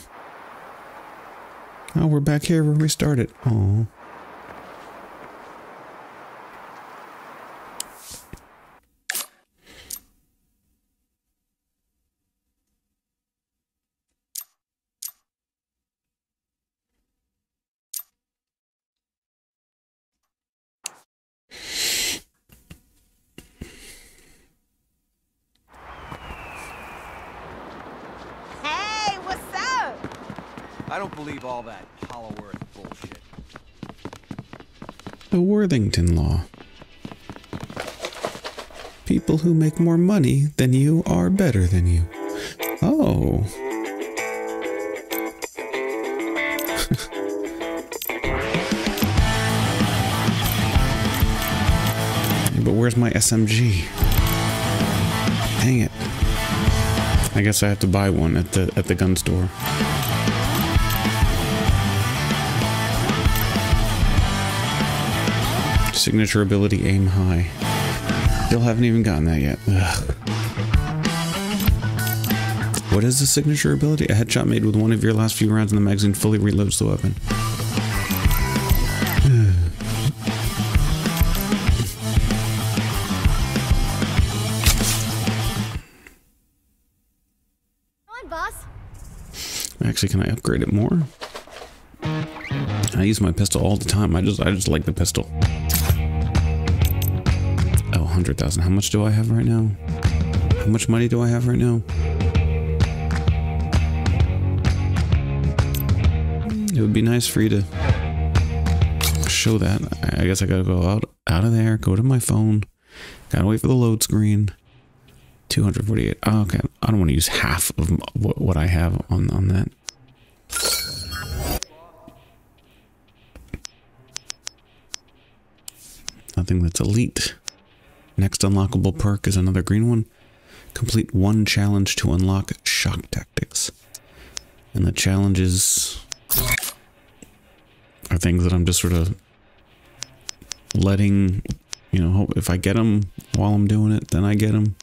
Oh, we're back here where we started. Oh. Hey, what's up? I don't believe all that Hollow Earth bullshit. The Worthington Law. People who make more money than you are better than you. Oh. *laughs* but where's my SMG? Dang it. I guess I have to buy one at the at the gun store. Signature ability aim high. Still haven't even gotten that yet. Ugh. What is the signature ability? A headshot made with one of your last few rounds in the magazine fully reloads the weapon. Come on, boss. Actually, can I upgrade it more? I use my pistol all the time. I just I just like the pistol. Oh, 100,000. How much do I have right now? How much money do I have right now? It would be nice for you to show that. I guess I gotta go out out of there, go to my phone, gotta wait for the load screen. 248. Oh, okay. I don't want to use half of what, what I have on, on that. Nothing that's elite. Next unlockable perk is another green one. Complete one challenge to unlock shock tactics. And the challenges are things that I'm just sort of letting, you know, hope if I get them while I'm doing it, then I get them.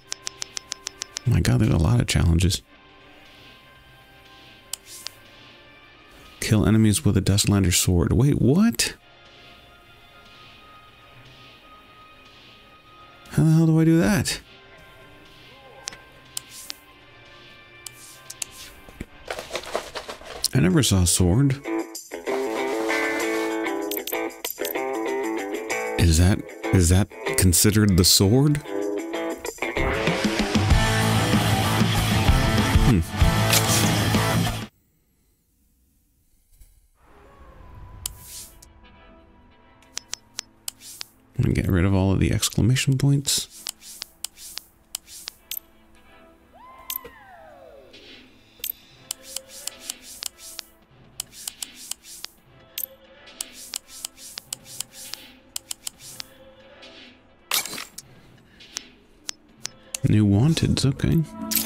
my god, there's a lot of challenges. Kill enemies with a Dustlander sword. Wait, what? How the hell do I do that? I never saw a sword. Is that is that considered the sword? I'm gonna get rid of all of the exclamation points. New wanteds, okay.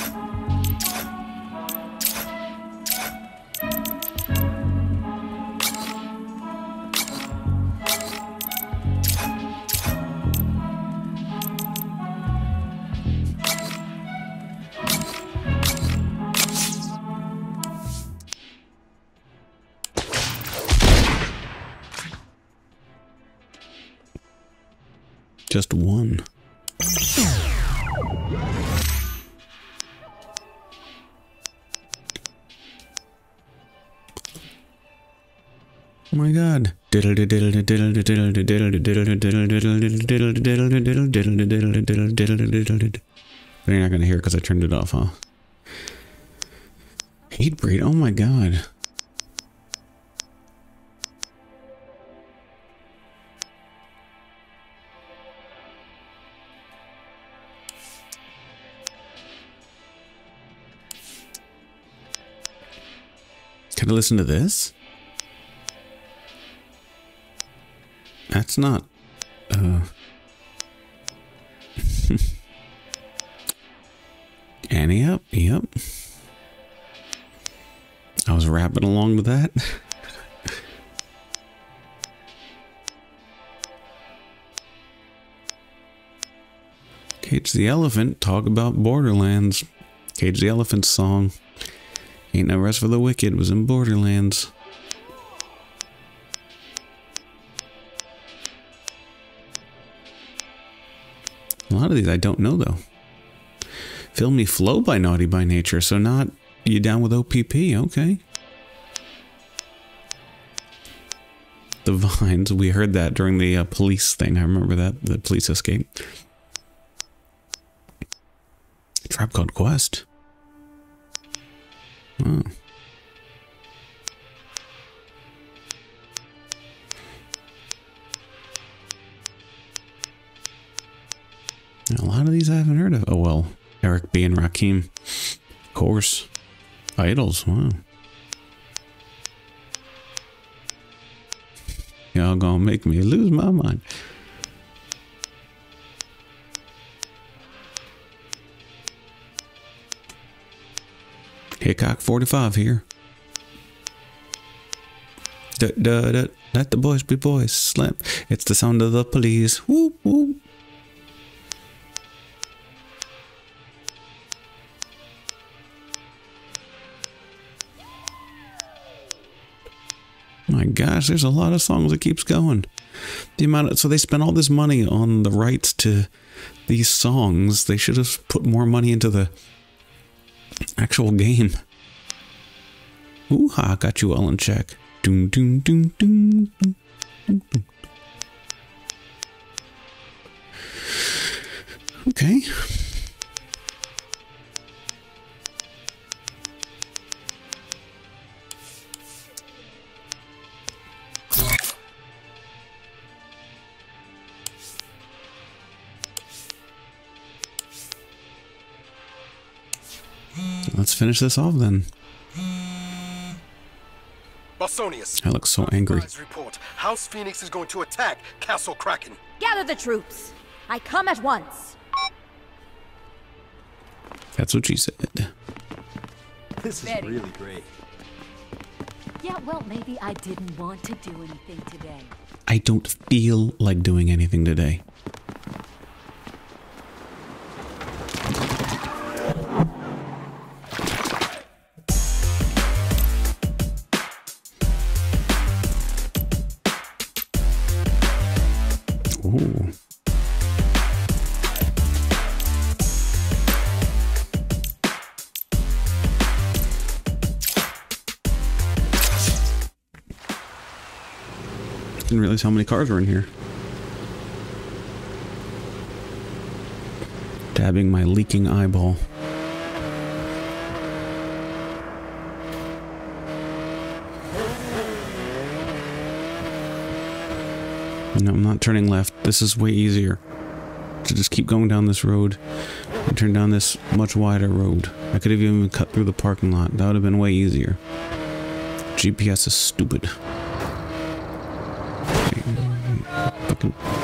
Just one. Oh my god. You're not gonna hear because I turned it off, huh? Hatebreed, oh my god. Can I listen to this? That's not. Uh. *laughs* Annie up? Yep. I was rapping along to that. *laughs* Cage the Elephant, talk about Borderlands. Cage the Elephant song. Ain't no rest for the wicked was in Borderlands. A lot of these I don't know though. Feel Me Flow by Naughty by Nature, so not you down with OPP, okay. The Vines, we heard that during the uh, police thing. I remember that, the police escape. Trap Called Quest. Oh. A lot of these I haven't heard of. Oh well, Eric B and Rakim. Of course. Idols, wow. Y'all gonna make me lose my mind. Hickok 45 here. Da, da, da, let the boys be boys. Slam. It's the sound of the police. Whoop, whoop. My gosh, there's a lot of songs that keeps going. The amount of, so they spent all this money on the rights to these songs. They should have put more money into the actual game. Ooh ha, got you all in check. Doom doom doom doom doom. doom, doom. Okay. Finish this off then. Bosonius. I look so angry. Report. House Phoenix is going to attack Castle Kraken. Gather the troops. I come at once. That's what she said. This is Very. really great. Yeah, well, maybe I didn't want to do anything today. I don't feel like doing anything today. Realize how many cars are in here. Dabbing my leaking eyeball. No, I'm not turning left. This is way easier. To just keep going down this road and turn down this much wider road. I could have even cut through the parking lot. That would have been way easier. GPS is stupid. Fucking.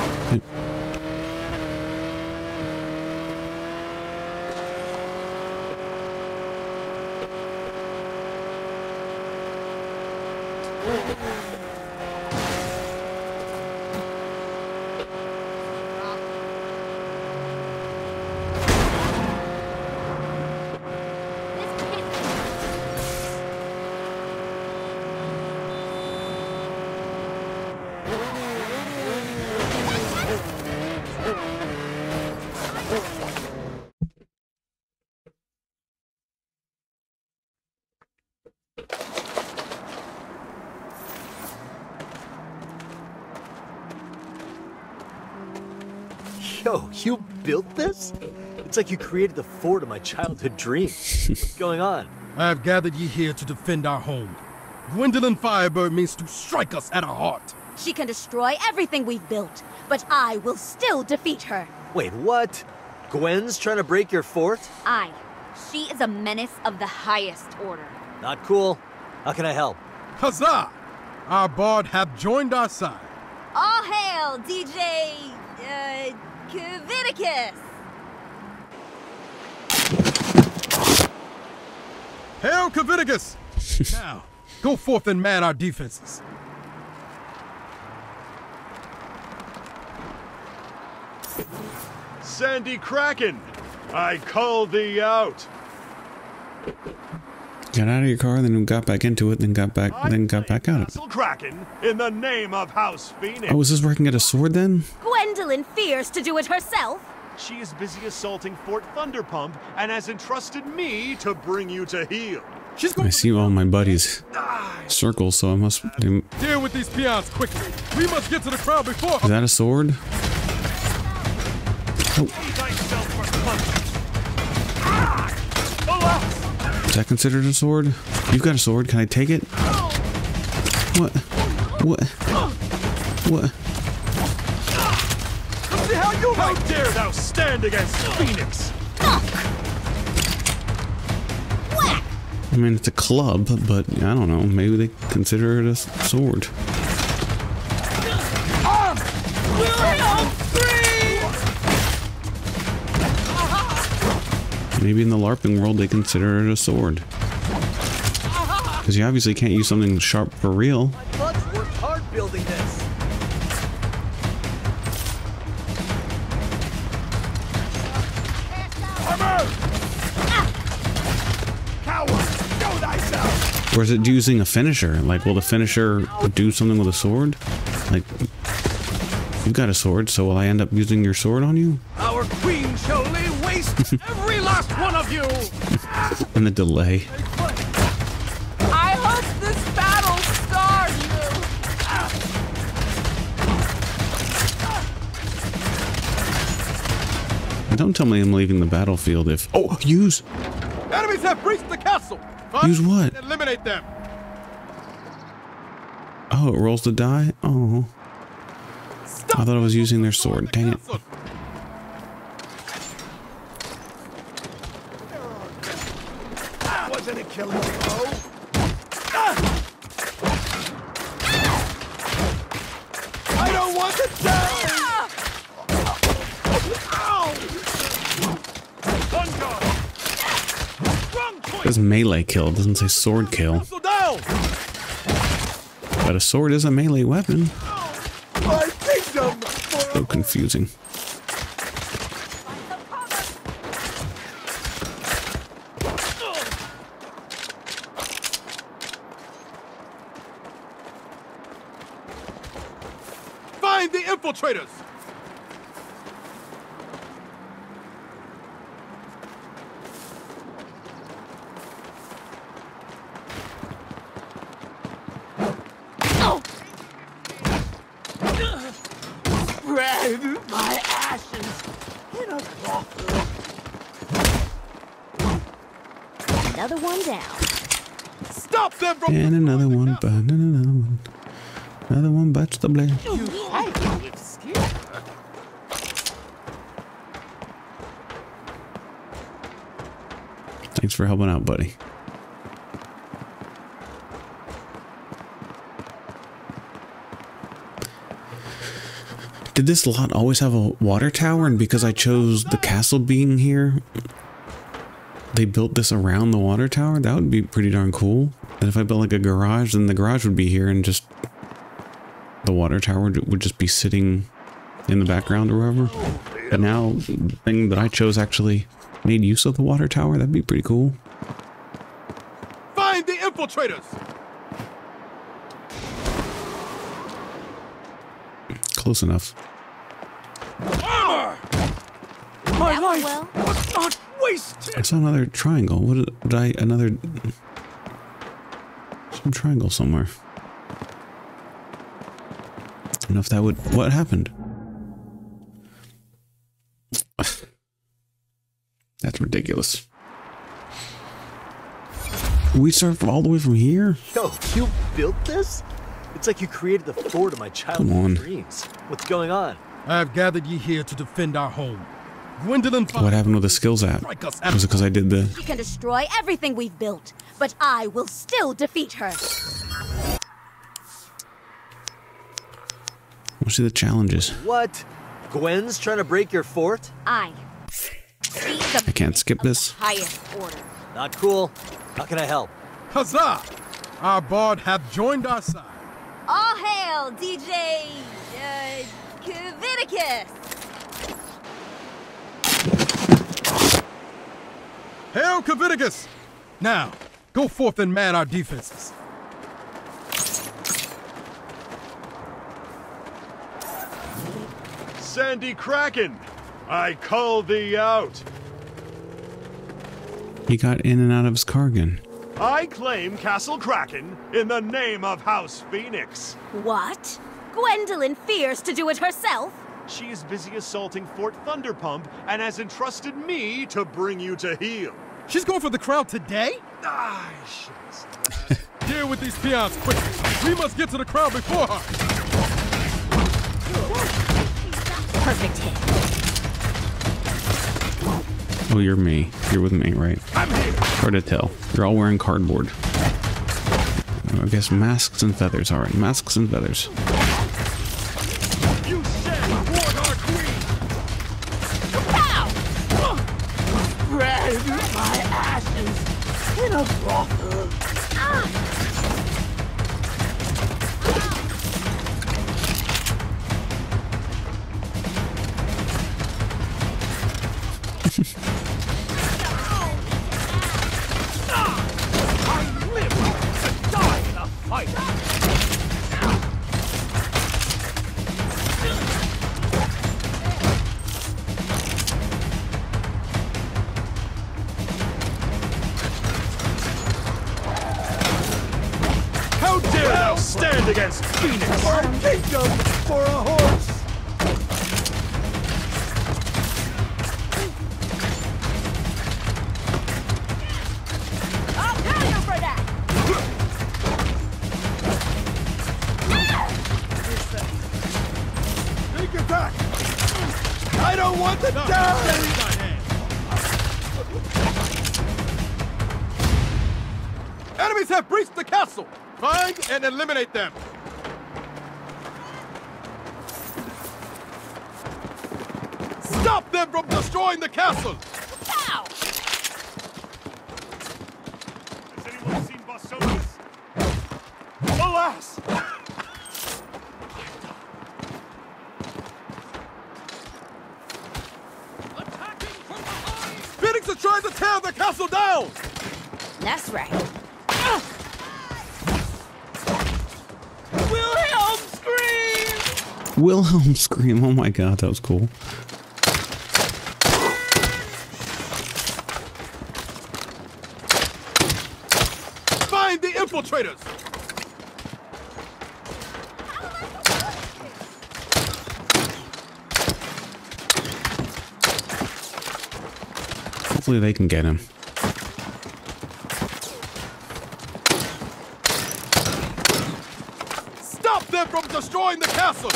Yo, you built this? It's like you created the fort of my childhood dream. What's *laughs* going on? I have gathered ye here to defend our home. Gwendolyn Firebird means to strike us at our heart. She can destroy everything we've built, but I will still defeat her. Wait, what? Gwen's trying to break your fort? I. She is a menace of the highest order. Not cool. How can I help? Huzzah! Our bard hath joined our side. All hail, DJ. Uh, Kviticus! Hail Caviticus! *laughs* now, go forth and man our defenses. Sandy Kraken, I called thee out. Got out of your car, then got back into it, then got back, then got back out of it. Castle Kraken, in the name of House Phoenix. Oh, is this working at a sword then? Gwendolyn fears to do it herself. She is busy assaulting Fort Thunderpump and has entrusted me to bring you to heel. I see all my buddies circle, so I must. Deal with these peons quickly. We must get to the crowd before Is that a sword? Is that considered a sword? You've got a sword. Can I take it? What? What? What? See how you dare thou stand against Phoenix? I mean, it's a club, but I don't know. Maybe they consider it a sword. Maybe in the LARPing world they consider it a sword. Because you obviously can't use something sharp for real. Or is it using a finisher? Like, will the finisher do something with a sword? Like, you've got a sword, so will I end up using your sword on you? Our queen shall lay waste *laughs* every last one of you! And the delay. I hope this battle scars you. Don't tell me I'm leaving the battlefield if. Oh, use! Enemies have breached the castle. Use what? Eliminate them. Oh, it rolls the die? Oh. I thought I was using their sword. Dang it. Wasn't a killing blow. I don't want to die! Says melee kill. It doesn't say sword kill. But a sword is a melee weapon. So confusing. Find the infiltrators! Spread my ashes in a cloth. Another one down. Stop them from And another one, but another one. Another Thanks for helping out, buddy. Did this lot always have a water tower? And because I chose the castle being here, they built this around the water tower? That would be pretty darn cool. And if I built like a garage, then the garage would be here and just the water tower would would just be sitting in the background or wherever. But now the thing that I chose actually made use of the water tower. That'd be pretty cool. Find the infiltrators! Close enough. Armor! My life was not wasted! I saw another triangle. What did, did I another some triangle somewhere? I don't know if that would what happened. *sighs* That's ridiculous. We start from all the way from here? Yo, you built this? It's like you created the fort of my childhood dreams. What's going on? I have gathered ye here to defend our home. Gwendolyn What happened with the skills app? Was it because I did the She can destroy everything we've built, but I will still defeat her. We'll see the challenges. What? Gwen's trying to break your fort? I. I can't skip this. Highest order. Not cool. How can I help? Huzzah! Our bard hath joined our side. All hail, DJ. Uh, Kaviticus. Hail Caviticus! Now, go forth and man our defenses. Sandy Kraken, I call thee out. He got in and out of his car again. I claim Castle Kraken in the name of House Phoenix. What? Gwendolyn fears to do it herself? She is busy assaulting Fort Thunderpump and has entrusted me to bring you to heel. She's going for the crown today? Ah, shit. *laughs* Deal with these peons quickly. We must get to the crown before her. Perfect hit. Oh, you're me. You're with me, right? I'm here. Hard to tell. You're all wearing cardboard. Oh, I guess masks and feathers. All right, masks and feathers. Wilhelm scream. Oh my god, that was cool. Find the infiltrators! Hopefully they can get him. Stop them from destroying the castle!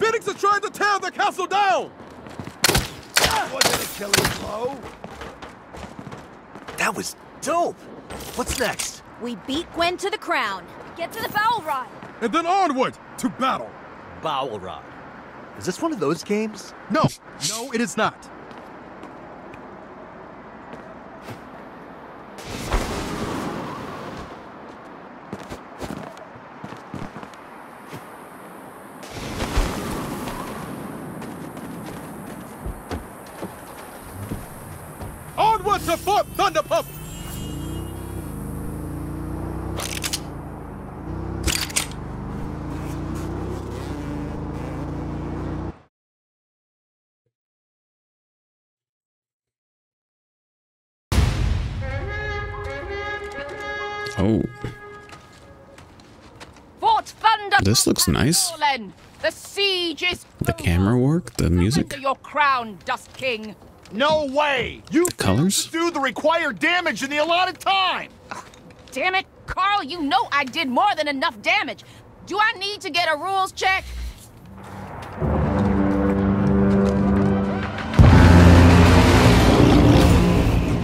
Phoenix are trying to tear the castle down! Was it a killing blow? That was dope. What's next? We beat Gwen to the crown. Get to the foul rod. And then onward to battle. Bowel Rod. Is this one of those games? No, no, it is not. This looks nice. The siege is The camera work, the music, under your crown, Dust King. No way! You the colors. do the required damage in the allotted time! Damn it, Carl, you know I did more than enough damage. Do I need to get a rules check?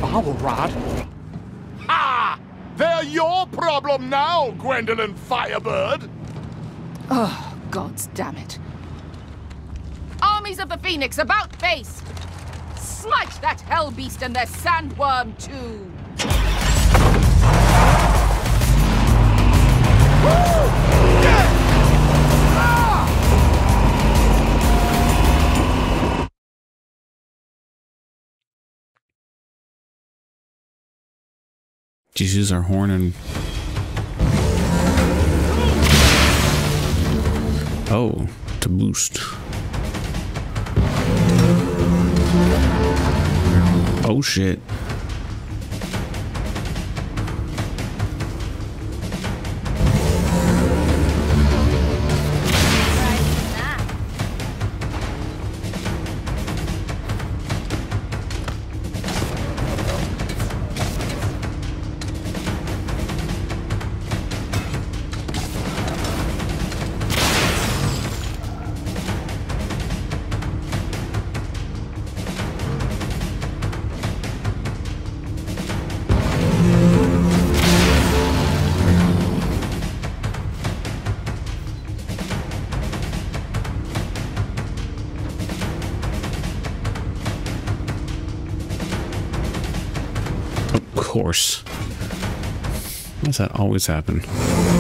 Bowel rod? Ha! They're your problem now, Gwendolyn Firebird! Oh, gods damn it. Armies of the Phoenix, about face! Smite that hell beast and their sandworm too! Just use our horn and. Oh, to boost. Oh shit. Always happen?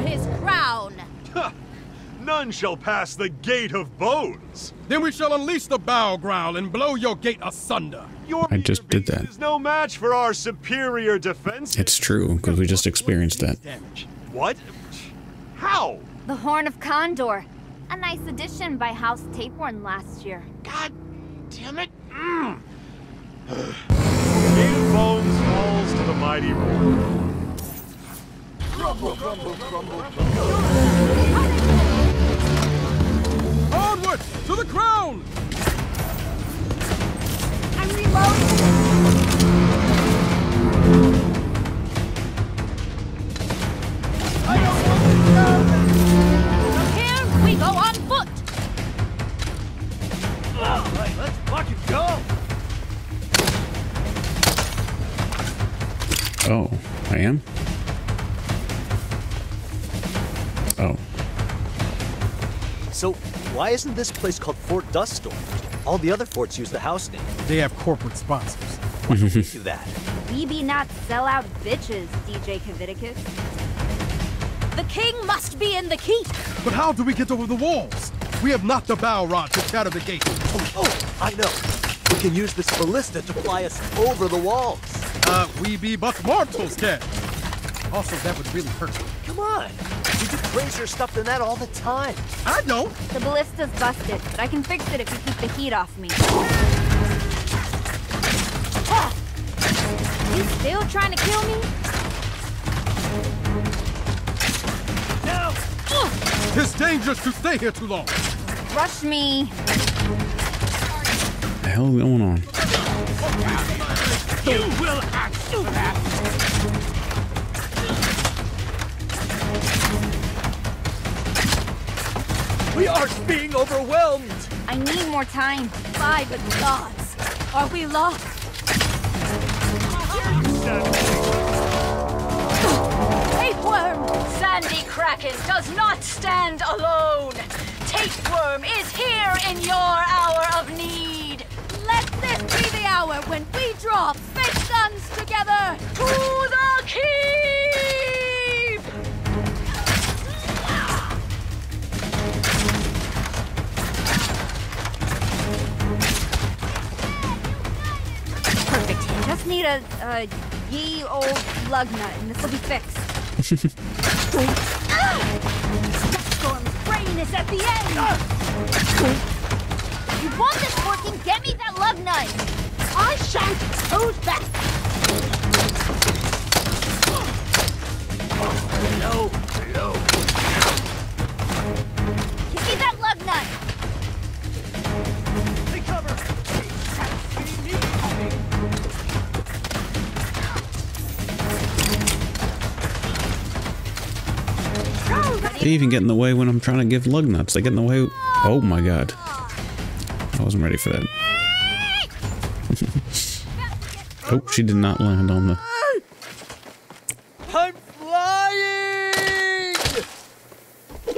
His crown. None shall pass the gate of bones. Then we shall unleash the bow growl and blow your gate asunder. Your I just did that. is no match for our superior defense. It's true, because we just experienced that. What? How? The Horn of Condor. A nice addition by House Tapeworm last year. God damn it. Mm. *sighs* Gate of bones falls to the mighty roar. Onward to the crown! I'm reloading. From here, we go on foot. Alright, let's fucking go! Oh, I am? Oh. So, why isn't this place called Fort Duststorm? All the other forts use the house name. They have corporate sponsors. Why don't we *laughs* do that? We be not sellout bitches, DJ Kaviticus. The king must be in the keep. But how do we get over the walls? We have not the bow rod to shatter the gate. Oh, oh, I know. We can use this ballista to fly us over the walls. Uh, we be but mortals, Ken. Also, that would really hurt. Come on. We do crazier stuff than that all the time. I don't. The ballista's busted, but I can fix it if you keep the heat off me. You still trying to kill me? Now! It's dangerous to stay here too long. Rush me. The hell is going on? You will answer for We are being overwhelmed! I need more time. By the gods, are we lost? Tapeworm! Sandy Kraken does not stand alone! Tapeworm is here in your hour of need! Let this be the hour when we draw big guns together to the keep! Just need a, a ye old lug nut, and this will be fixed. Storm's brain is at the end! You want this working? Get me that lug nut! I shan't! Who's that? Hello, hello. They even get in the way when I'm trying to give lug nuts. They get in the way. Oh my god. I wasn't ready for that. *laughs* oh, she did not land on the. I'm flying!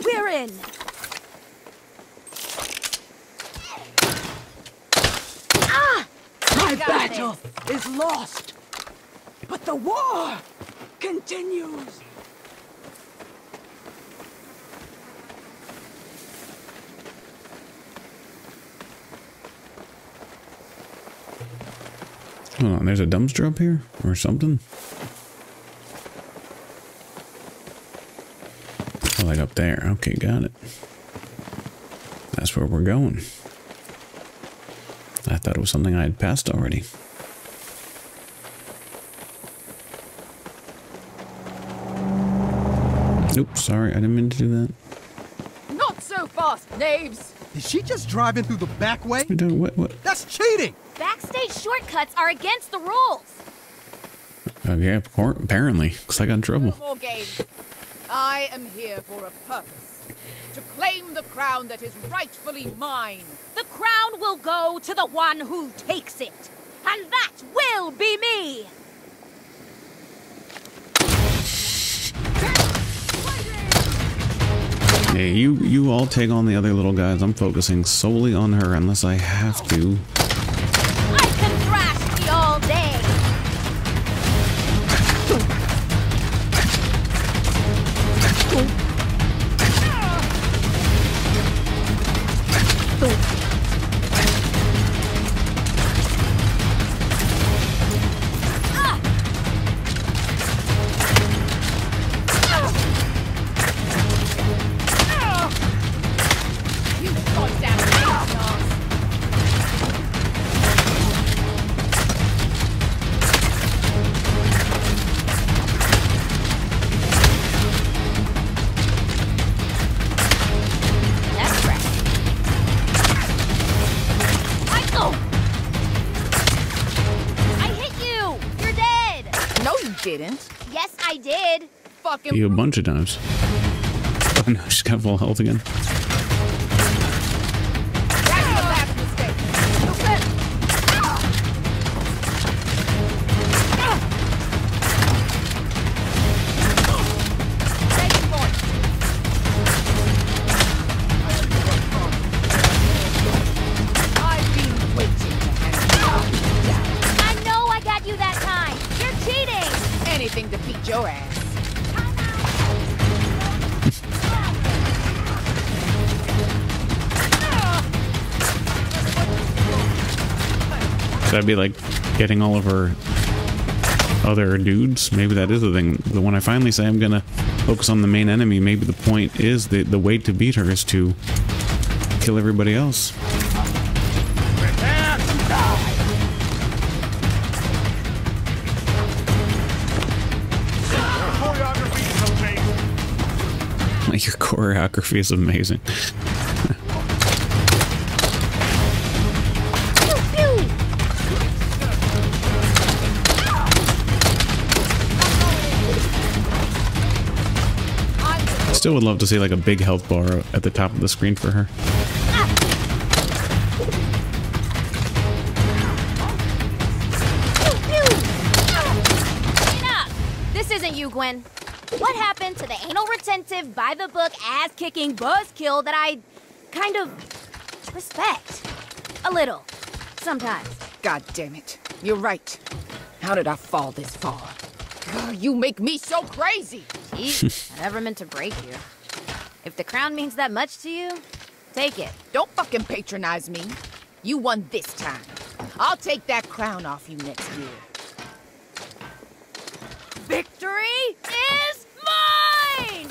We're in! Ah! My got battle is lost! But the war continues! Hold dumpster up here or something. Oh, like up there. Okay, got it. That's where we're going. I thought it was something I had passed already. Oops, sorry, I didn't mean to do that. Not so fast, knaves! Is she just driving through the back way? You doing what? What? That's cheating! Backstage shortcuts are against the rules! Oh, yeah, of course, apparently, because I got in trouble. No more games. I am here for a purpose. To claim the crown that is rightfully mine. The crown will go to the one who takes it. And that will be me! You you all take on the other little guys. I'm focusing solely on her unless I have to. Of times. *laughs* Oh no, she's got full health again. I be like getting all of her other dudes? Maybe that is the thing. But when I finally say I'm gonna focus on the main enemy, maybe the point is that the way to beat her is to kill everybody else. *laughs* Your choreography is amazing. Still would love to see like a big health bar at the top of the screen for her. Clean up. This isn't you, Gwen. What happened to the anal retentive, by the book, ass kicking buzzkill that I kind of respect? A little. Sometimes. God damn it. You're right. How did I fall this far? Ugh, You make me so crazy. Jeez, I never meant to break you. If the crown means that much to you, take it. Don't fucking patronize me. You won this time. I'll take that crown off you next year. Victory is mine!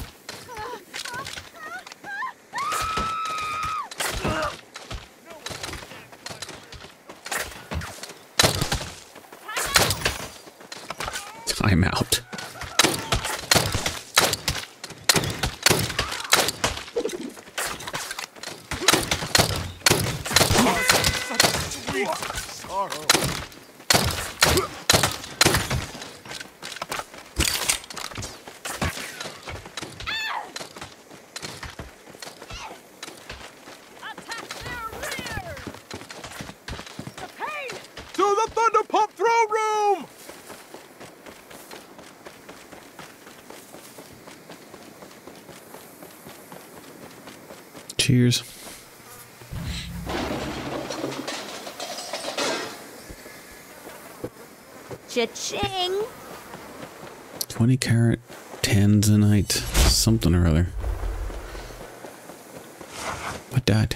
Time out. Sweet sorrow. To the Thunder Pump throne room! Cheers. Cha-ching! 20 carat tanzanite something or other. What that?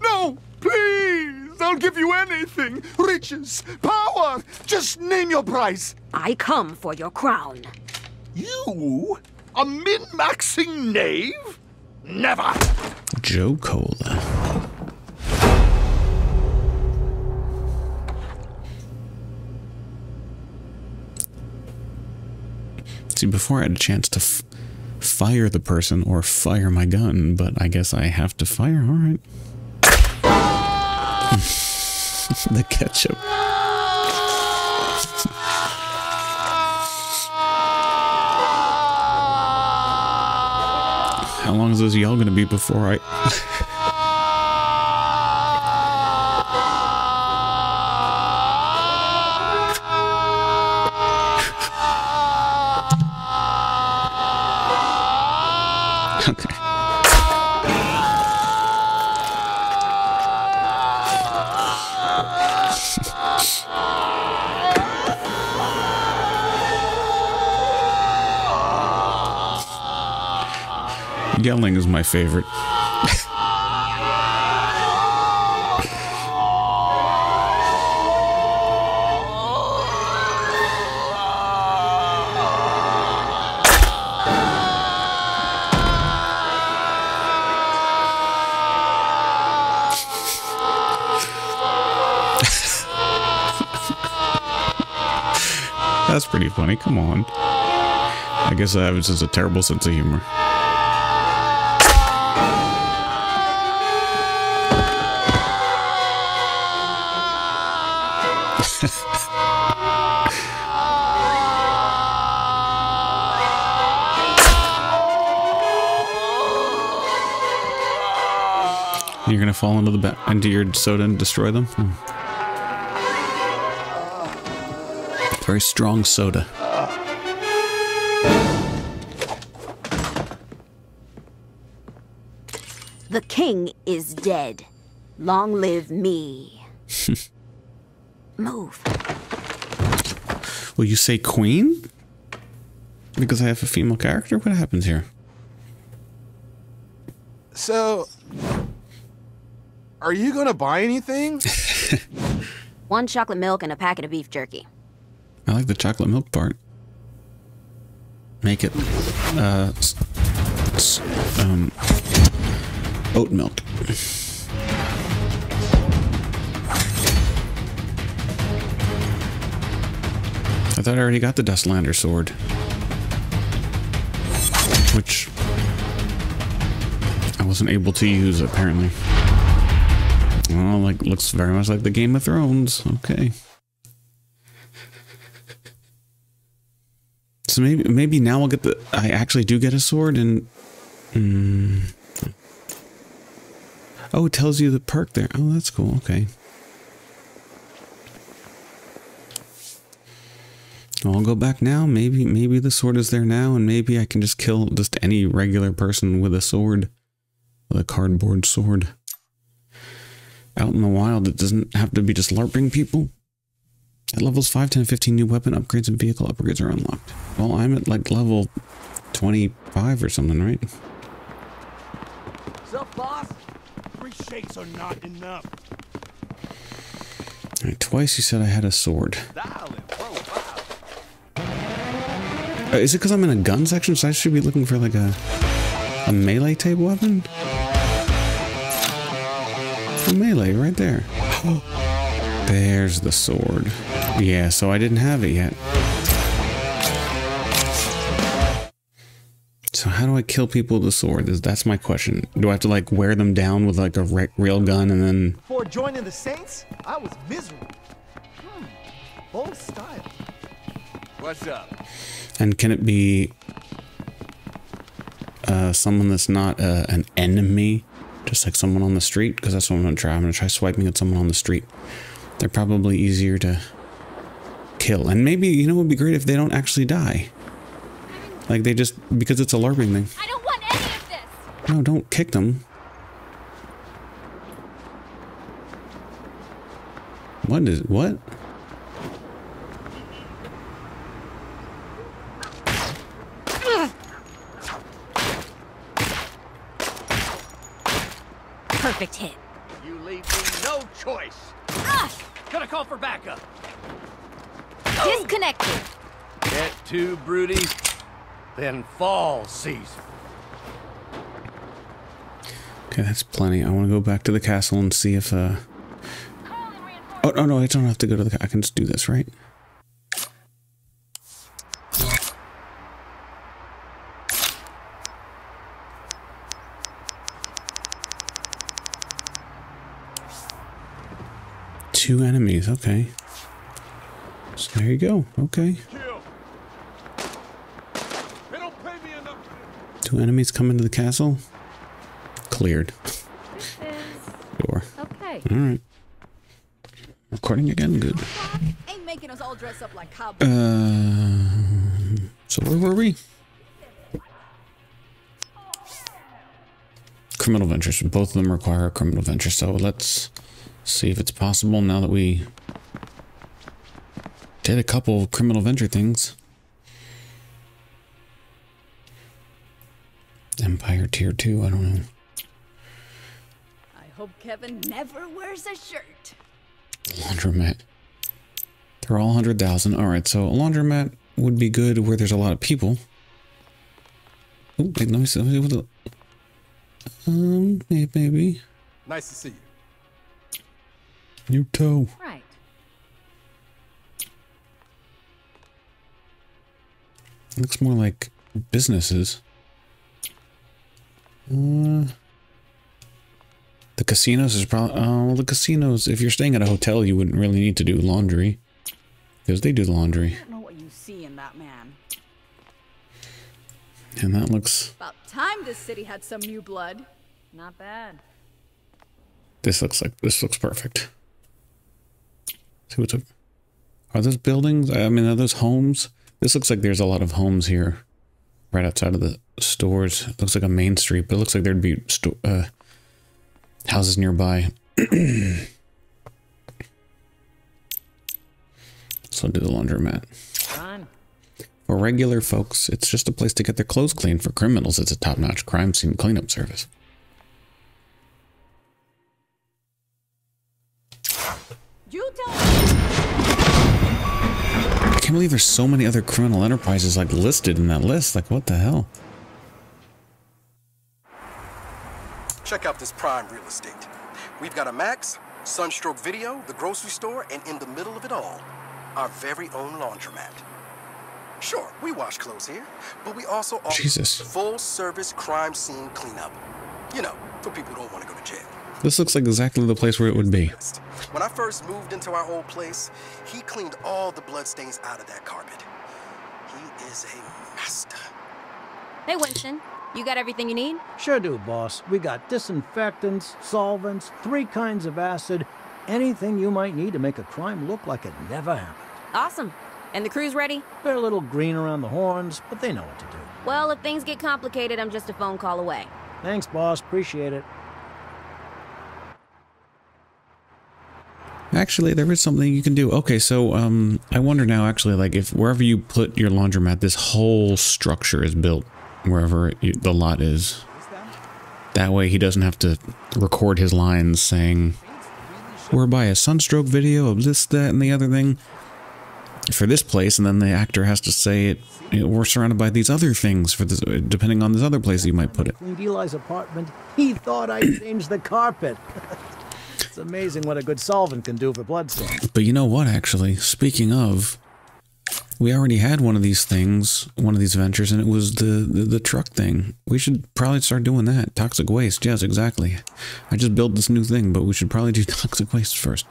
No, please! I'll give you anything. Riches, power. Just name your price. I come for your crown. You? A min-maxing knave? Never! Joe Cola. See, before I had a chance to fire the person or fire my gun, but I guess I have to fire. All right. *laughs* the ketchup. How long is this yell gonna be before I? *laughs* Yelling is my favorite. *laughs* That's pretty funny. Come on. I guess I have just a terrible sense of humor. You're gonna fall into the ba- into your soda and destroy them. Hmm. Very strong soda. The king is dead. Long live me. *laughs* Move. Will you say queen? Because I have a female character? What happens here? So, are you gonna buy anything? *laughs* One chocolate milk and a packet of beef jerky. I like the chocolate milk part. Make it, uh, s- s- um, oat milk. I thought I already got the Dustlander sword. Which I wasn't able to use apparently. Well, like looks very much like the Game of Thrones. Okay. So maybe maybe now I'll get the I actually do get a sword and mm, Oh, it tells you the perk there. Oh, that's cool. Okay. I'll go back now. Maybe maybe the sword is there now and maybe I can just kill just any regular person with a sword. With a cardboard sword. Out in the wild, it doesn't have to be just LARPing people. At levels 5, 10, 15, new weapon upgrades and vehicle upgrades are unlocked. Well, I'm at like level 25 or something, right? Sup, boss? Three shakes are not enough. Alright, twice you said I had a sword. Uh, is it because I'm in a gun section? So I should be looking for like a a melee type weapon? A melee right there. There's the sword. Yeah, so I didn't have it yet. So how do I kill people with the sword? That's my question. Do I have to like wear them down with like a re- real gun and then Before joining the Saints, I was miserable. Hmm. Bold style. What's up? And can it be uh, someone that's not uh, an enemy, just like someone on the street? Because that's what I'm gonna try. I'm gonna try swiping at someone on the street. They're probably easier to kill, and maybe you know it would be great if they don't actually die. Like they just because it's a LARPing thing. I don't want any of this. No, don't kick them. What is what? Perfect hit. You leave me no choice. Gonna call for backup. Disconnected. Get too broody, then fall season. Okay, that's plenty. I want to go back to the castle and see if uh. Oh no no! I don't have to go to the. I can just do this, right? Two enemies. Okay. So there you go. Okay. Two enemies come into the castle. Cleared. Door. Okay. All right. Recording again. Good. Ain't making us all dress up like cowboys. Uh, so where were we? Criminal ventures. Both of them require a criminal venture. So let's see if it's possible now that we did a couple of criminal venture things. Empire tier two. I don't know. I hope Kevin never wears a shirt. Laundromat. They're all 100,000. All right, so a laundromat would be good where there's a lot of people. Oh, wait, let me see. Let me see what the. Um, may- maybe. Nice to see you. You too. Right. Looks more like businesses. Uh, the casinos is probably. Oh, well, the casinos. If you're staying at a hotel, you wouldn't really need to do laundry. Because they do the laundry. I don't know what you see in that man. And that looks. About time this city had some new blood. Not bad. This looks like this looks perfect. See what's up? Are those buildings? I mean, are those homes? This looks like there's a lot of homes here, right outside of the stores. It looks like a main street, but it looks like there'd be uh, houses nearby. *clears throat* so do the laundromat. For regular folks, it's just a place to get their clothes cleaned. For criminals, it's a top-notch crime scene cleanup service. You tell can't believe there's so many other criminal enterprises like listed in that list. Like, what the hell? Check out this prime real estate. We've got a Max, Sunstroke Video, the grocery store, and in the middle of it all, our very own laundromat. Sure, we wash clothes here, but we also offer Jesus. full-service crime scene cleanup. You know, for people who don't want to go to jail. This looks like exactly the place where it would be. When I first moved into our old place, he cleaned all the bloodstains out of that carpet. He is a master. Hey, Winston. You got everything you need? Sure do, boss. We got disinfectants, solvents, three kinds of acid, anything you might need to make a crime look like it never happened. Awesome. And the crew's ready? They're a little green around the horns, but they know what to do. Well, if things get complicated, I'm just a phone call away. Thanks, boss. Appreciate it. Actually, there is something you can do. Okay, so um, I wonder now, actually, like if wherever you put your laundromat, this whole structure is built wherever you, the lot is. That way, he doesn't have to record his lines saying, "We're by a sunstroke video of this, that, and the other thing." For this place, and then the actor has to say it. You know, we're surrounded by these other things for this, depending on this other place you might put it. Eli's apartment. He thought I changed the carpet. *laughs* it's amazing what a good solvent can do for bloodstains. But you know what, actually? Speaking of, we already had one of these things, one of these ventures, and it was the, the, the truck thing. We should probably start doing that. Toxic waste, yes, exactly. I just built this new thing, but we should probably do *laughs* toxic waste first.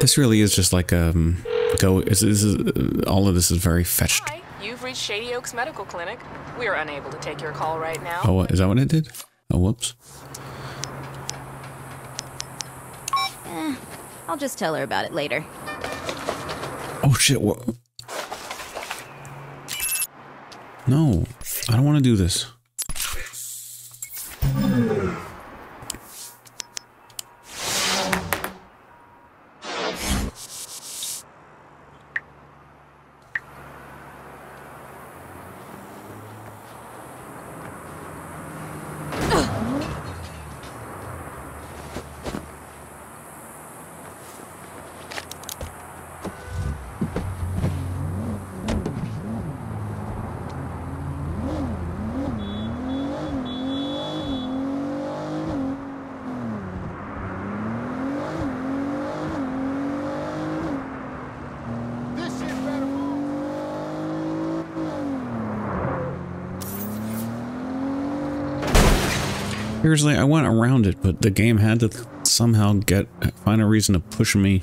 This really is just like um go. This is all of this is very fetched. Hi, you've reached Shady Oaks Medical Clinic. We are unable to take your call right now. Oh, what- is that what it did? Oh, whoops. Eh, I'll just tell her about it later. Oh shit! What? No, I don't want to do this. Seriously, I went around it, but the game had to somehow get find a reason to push me.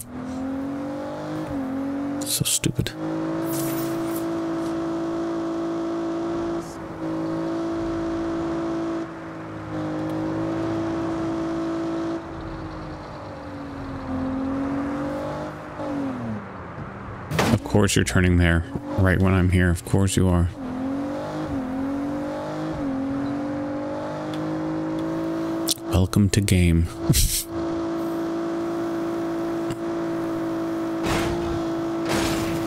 So stupid. Of course you're turning there, right when I'm here. Of course you are. Welcome to game.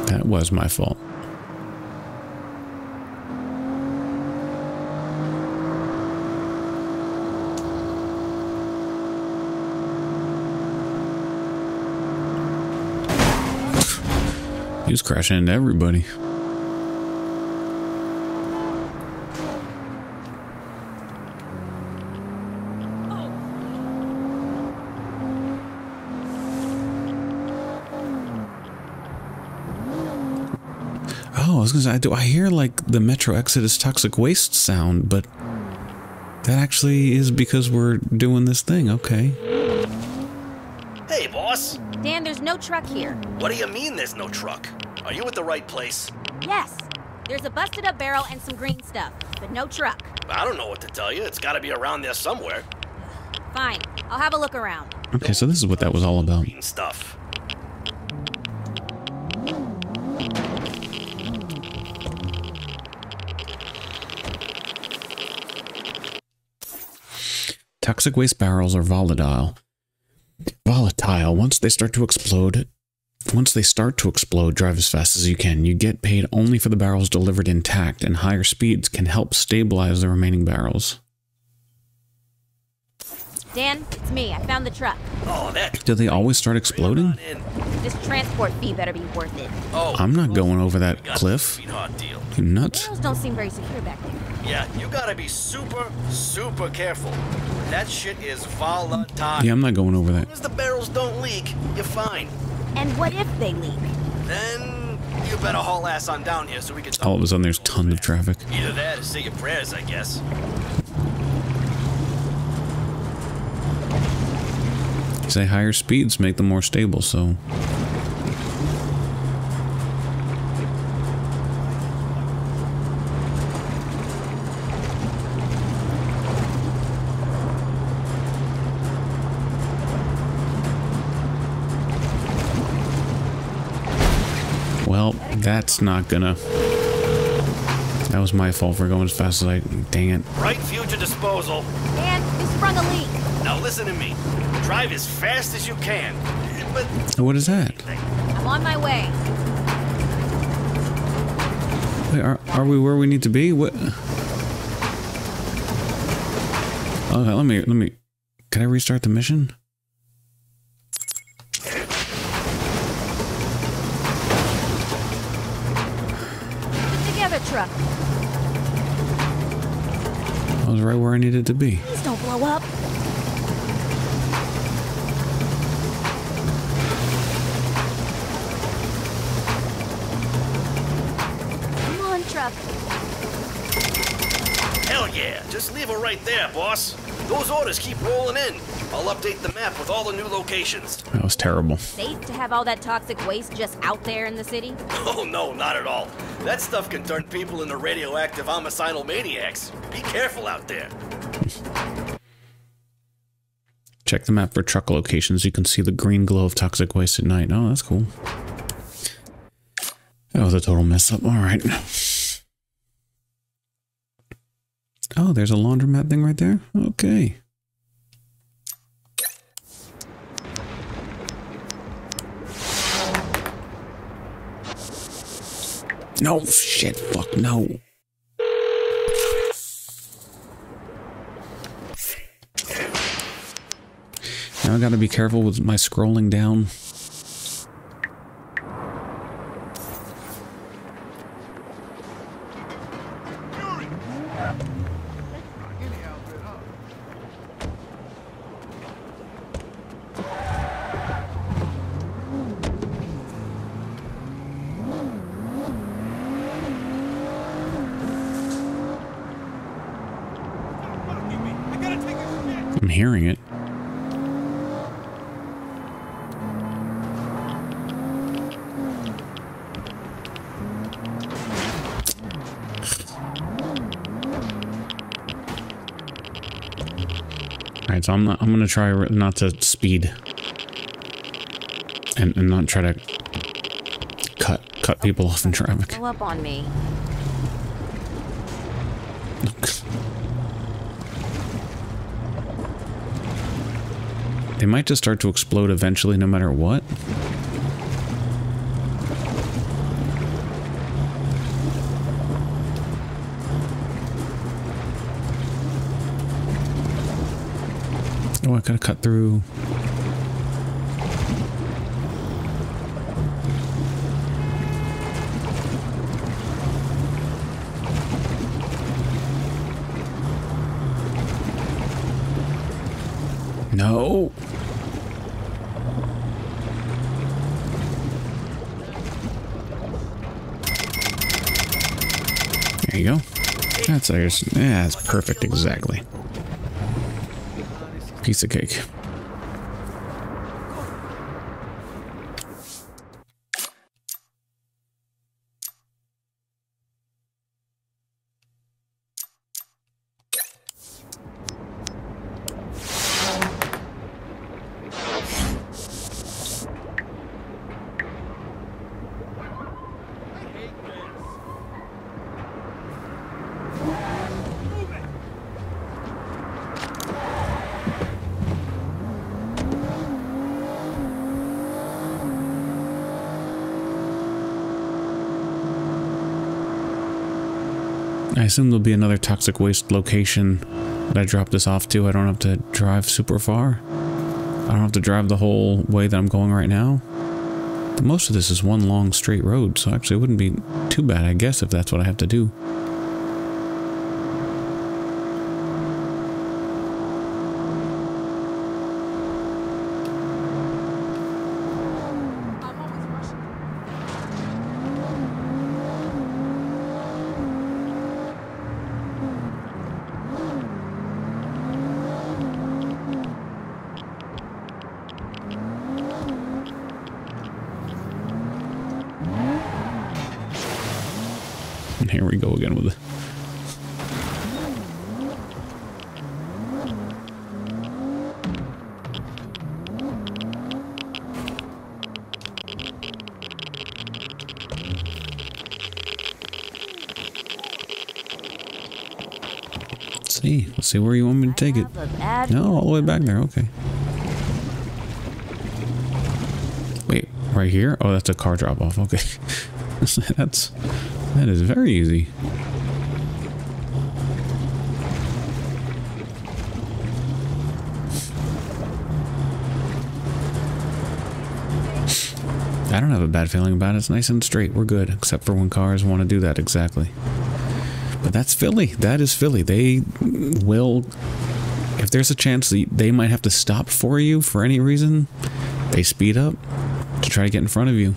that was my fault. He was crashing into everybody. Gonna say, I do I hear like the Metro Exodus toxic waste sound, but that actually is because we're doing this thing. Okay. Hey, boss. Dan, there's no truck here. What do you mean there's no truck? Are you at the right place? Yes. There's a busted up barrel and some green stuff, but no truck. I don't know what to tell you. It's gotta be around there somewhere. Fine. I'll have a look around. Okay, so this is what that was all about. Green stuff. Toxic waste barrels are volatile. Volatile. Once they start to explode, once they start to explode, drive as fast as you can. You get paid only for the barrels delivered intact, and higher speeds can help stabilize the remaining barrels. Dan, it's me. I found the truck. Oh, that. Do they always start exploding? This transport fee better be worth it. Oh, I'm not going over that cliff. sweetheart deal. You nuts? Barrels don't seem very secure back there. Yeah, you gotta be super, super careful. That shit is volatile. Yeah, I'm not going over that. As long as the barrels don't leak, you're fine. And what if they leak? Then you better haul ass on down here so we can All of a sudden, there's tons of traffic. Either that or say your prayers, I guess. Say higher speeds make them more stable, so. That's not gonna. That was my fault for going as fast as I. Dang it. Right future disposal. Dan, we sprung a leak. Now listen to me. Drive as fast as you can. But What is that? I'm on my way. Wait, are, are we where we need to be? What? Okay, let me let me. Can I restart the mission? Was right where I needed to be. Please don't blow up. Come on, truck. hell yeah, just leave her right there, boss. Those orders keep rolling in. I'll update the map with all the new locations. That was terrible. Safe to have all that toxic waste just out there in the city? *laughs* Oh no, not at all. That stuff can turn people into radioactive homicidal maniacs. Be careful out there. Check the map for truck locations. You can see the green glow of toxic waste at night. Oh, that's cool. That was a total mess up. All right. Oh, there's a laundromat thing right there. Okay. No, shit, fuck, no. Now I gotta be careful with my scrolling down. I'm hearing it. All right, so I'm not, I'm gonna try not to speed and, and not try to cut cut people off in traffic. Blow up on me. They might just start to explode eventually, no matter what. Gotta cut through. No. There you go. That's. Yeah, that's perfect. Exactly. Piece of cake. Assume there'll be another toxic waste location that I drop this off to. I don't have to drive super far. I don't have to drive the whole way that I'm going right now. But most of this is one long straight road, so actually it wouldn't be too bad, I guess, if that's what I have to do. And here we go again with it. Let's see. Where you want me to take it. No, all the way back there. Okay. Wait, right here? Oh, that's a car drop off. Okay. *laughs* that's that is very easy. I don't have a bad feeling about it. It's nice and straight. We're good, except for when cars want to do that exactly. But that's Philly. That is Philly. They will, if there's a chance that they might have to stop for you for any reason, they speed up to try to get in front of you.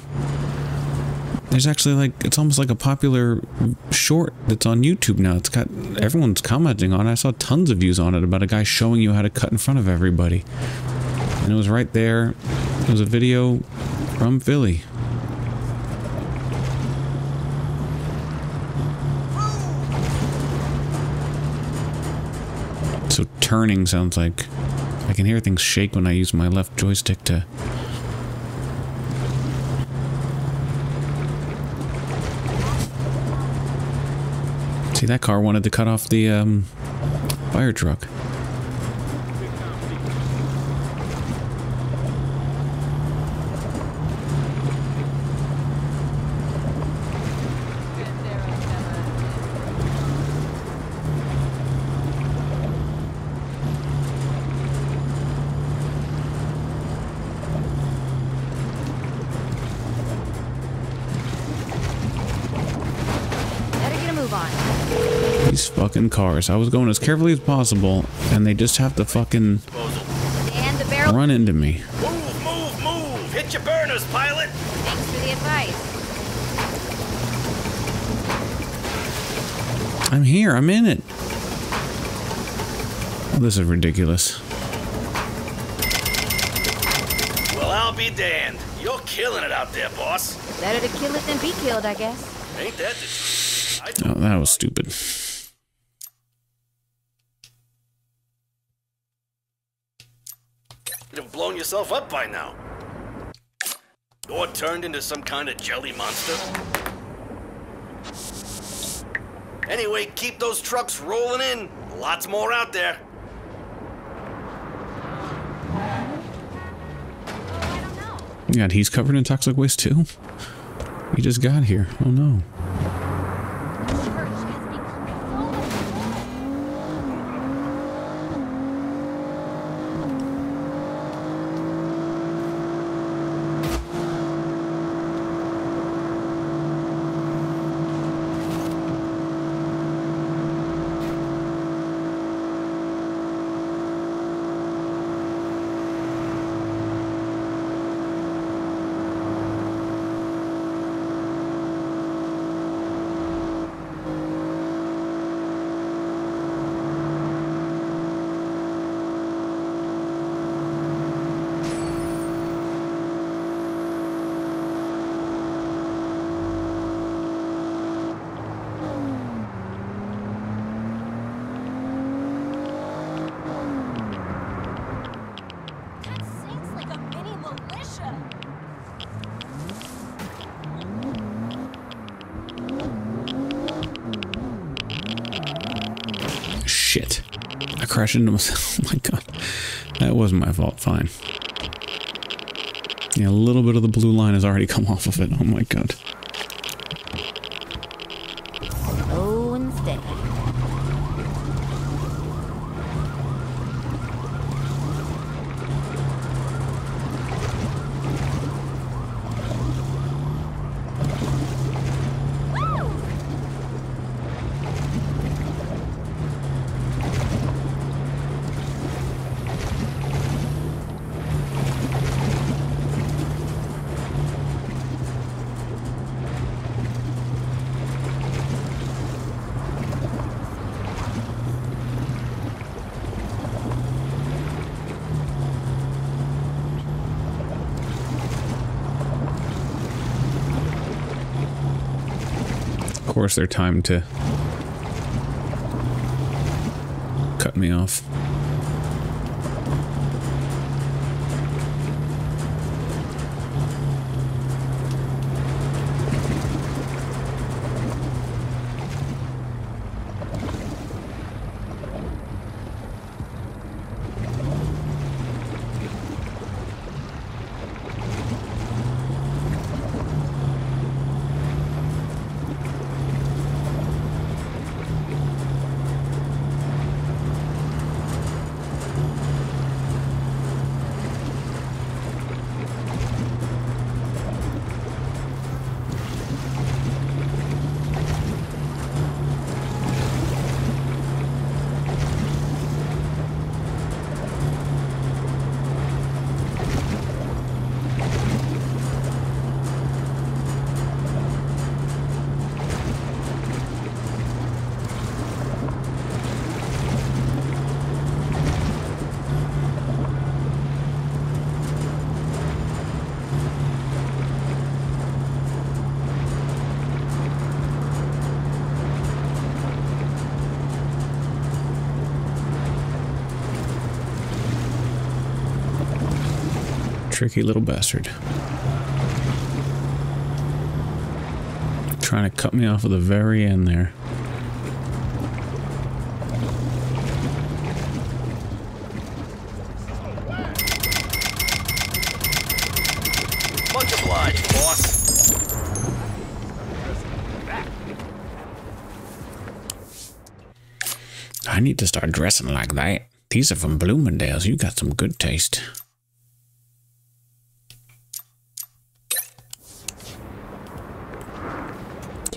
There's actually like it's almost like a popular short that's on YouTube now. It's got everyone's commenting on it. I saw tons of views on it about a guy showing you how to cut in front of everybody. And it was right there. It was a video from Philly. Turning sounds like I can hear things shake when I use my left joystick to See, that car wanted to cut off the um, fire truck. Fucking cars. I was going as carefully as possible, and they just have to fucking And the run into me. Move, move, move! Hit your burners, pilot! Thanks for the advice. I'm here. I'm in it. Oh, this is ridiculous. Well, I'll be damned. You're killing it out there, boss. Better to kill it than be killed, I guess. Ain't that the truth? Oh, that was stupid. You'd have yourself up by now. Or turned into some kind of jelly monster. Anyway, keep those trucks rolling in. Lots more out there. God, he's covered in toxic waste too? He just got here. Oh no. Shit. Myself. *laughs* Oh my god. That wasn't my fault. Fine. Yeah, a little bit of the blue line has already come off of it. Oh my god. Course they're timed to cut me off. Tricky little bastard. Trying to cut me off at the very end there. I need to start dressing like that. These are from Bloomingdale's. You got some good taste.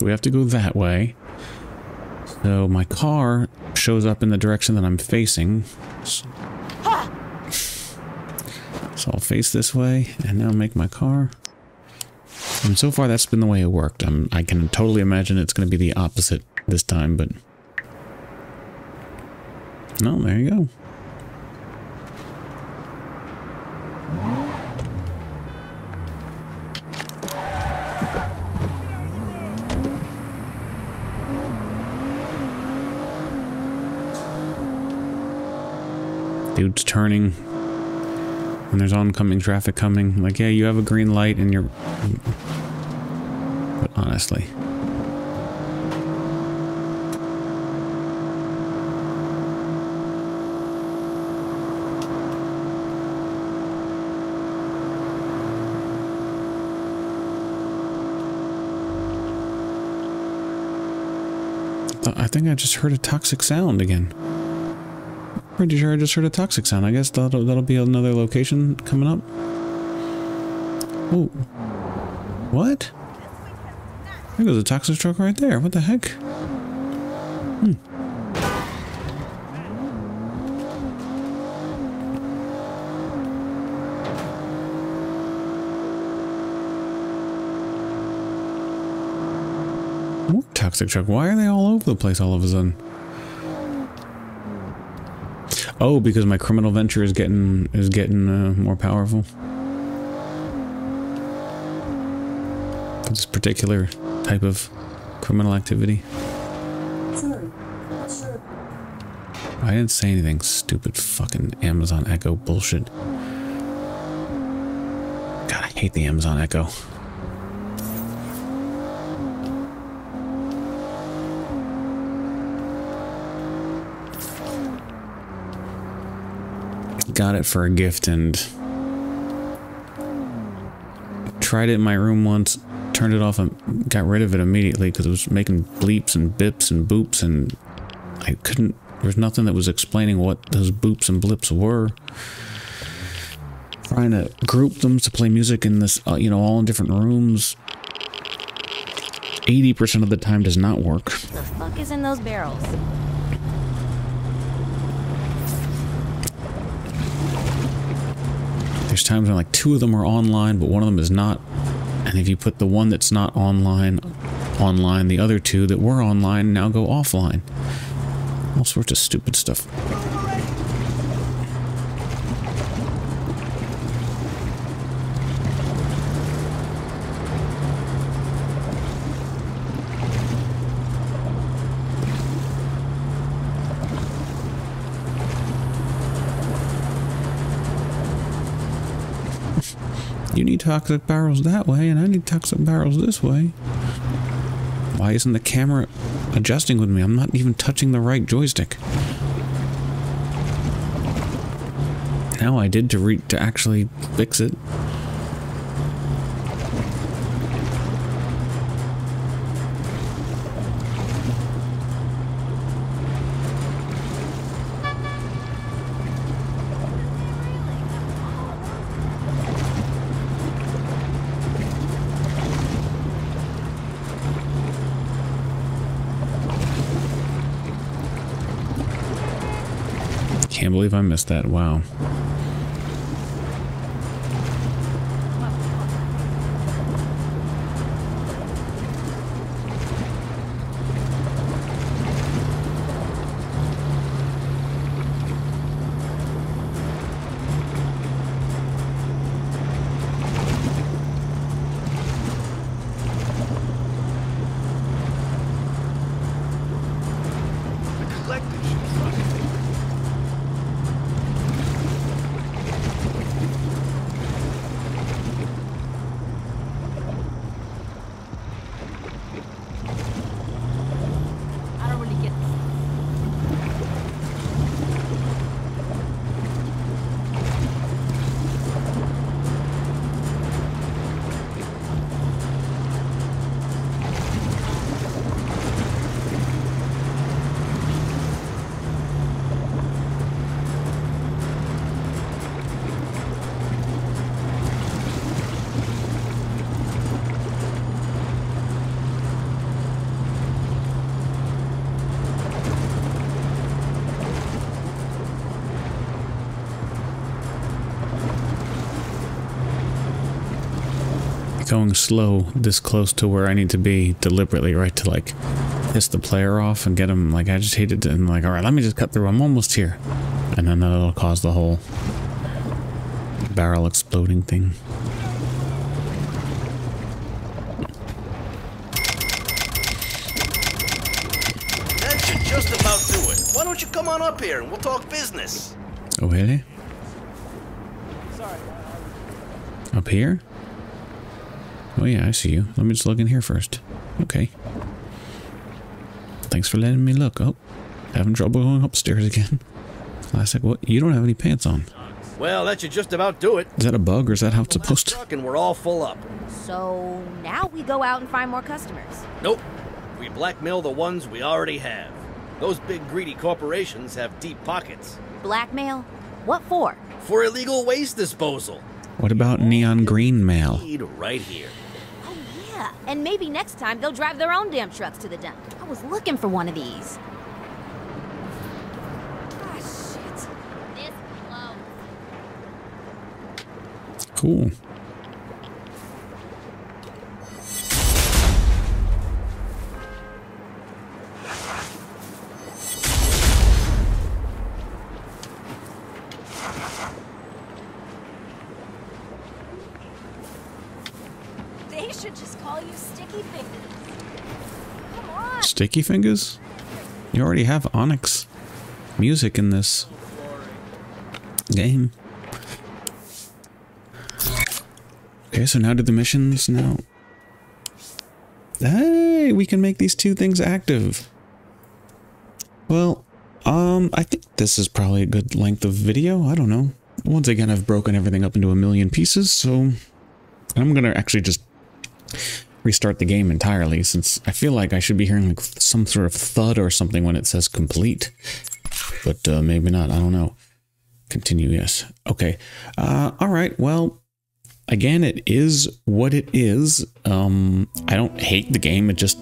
So we have to go that way. So my car shows up in the direction that I'm facing. So, I'll face this way and now make my car. And so far that's been the way it worked. I'm, I can totally imagine it's going to be the opposite this time, but... No, there you go. Dude's turning when there's oncoming traffic coming. Like, yeah, you have a green light and you're... But honestly... I think I just heard a toxic sound again. Pretty sure I just heard a toxic sound. I guess that'll, that'll be another location coming up. Oh. What? There goes a toxic truck right there. What the heck? Hmm. More toxic truck. Why are they all over the place all of a sudden? Oh, because my criminal venture is getting is getting uh, more powerful. For This particular type of criminal activity. I didn't say anything. Stupid fucking Amazon Echo bullshit. God, I hate the Amazon Echo. Got it for a gift and tried it in my room once, turned it off and got rid of it immediately because it was making bleeps and bips and boops and I couldn't, there was nothing that was explaining what those boops and blips were. Trying to group them to play music in this, uh, you know, all in different rooms. 80% of the time does not work. What the fuck is in those barrels? There's times when like two of them are online, but one of them is not. And if you put the one that's not online online, the other two that were online now go offline. All sorts of stupid stuff. You need toxic barrels that way, and I need toxic barrels this way. Why isn't the camera adjusting with me? I'm not even touching the right joystick. Now I did to re to actually fix it. Believe I missed that. Wow. Going slow this close to where I need to be deliberately, right? To like piss the player off and get him like agitated and like, all right, let me just cut through. I'm almost here. And then that'll cause the whole barrel exploding thing. That should just about do it. Why don't you come on up here and we'll talk business? Oh, really? Uh, up here? Oh yeah, I see you. Let me just look in here first. Okay. Thanks for letting me look. Oh, having trouble going upstairs again. *laughs* Classic. What? You don't have any pants on. Well, that should just about do it. Is that a bug or is that how it's supposed to? Truck and we're all full up. So now we go out and find more customers. Nope. We blackmail the ones we already have. Those big greedy corporations have deep pockets. Blackmail? What for? For illegal waste disposal. What about neon green mail? Right here. Yeah, and maybe next time they'll drive their own damn trucks to the dump. I was looking for one of these. Ah, shit. This. Cool. Sticky fingers? You already have Onyx music in this game. Okay, so now do the missions now. Hey, we can make these two things active. Well, um, I think this is probably a good length of video. I don't know. Once again, I've broken everything up into a million pieces, so I'm gonna actually just restart the game entirely since I feel like I should be hearing like some sort of thud or something when it says complete. But uh, maybe not. I don't know. Continue, yes. Okay. Uh, all right. Well, again, it is what it is. Um, I don't hate the game. It just,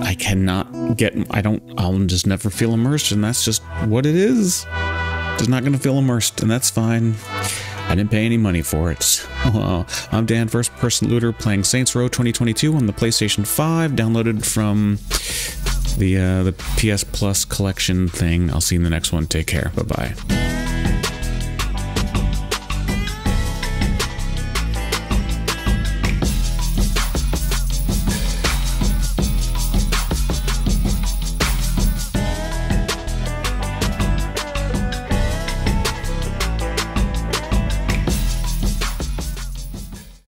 I cannot get, I don't, I'll just never feel immersed, and that's just what it is. Just not to feel immersed, and that's fine. I didn't pay any money for it. *laughs* I'm Dan, first person looter, playing Saints Row 2022 on the PlayStation 5, downloaded from the uh, the PS Plus collection thing. I'll see you in the next one. Take care. Bye bye.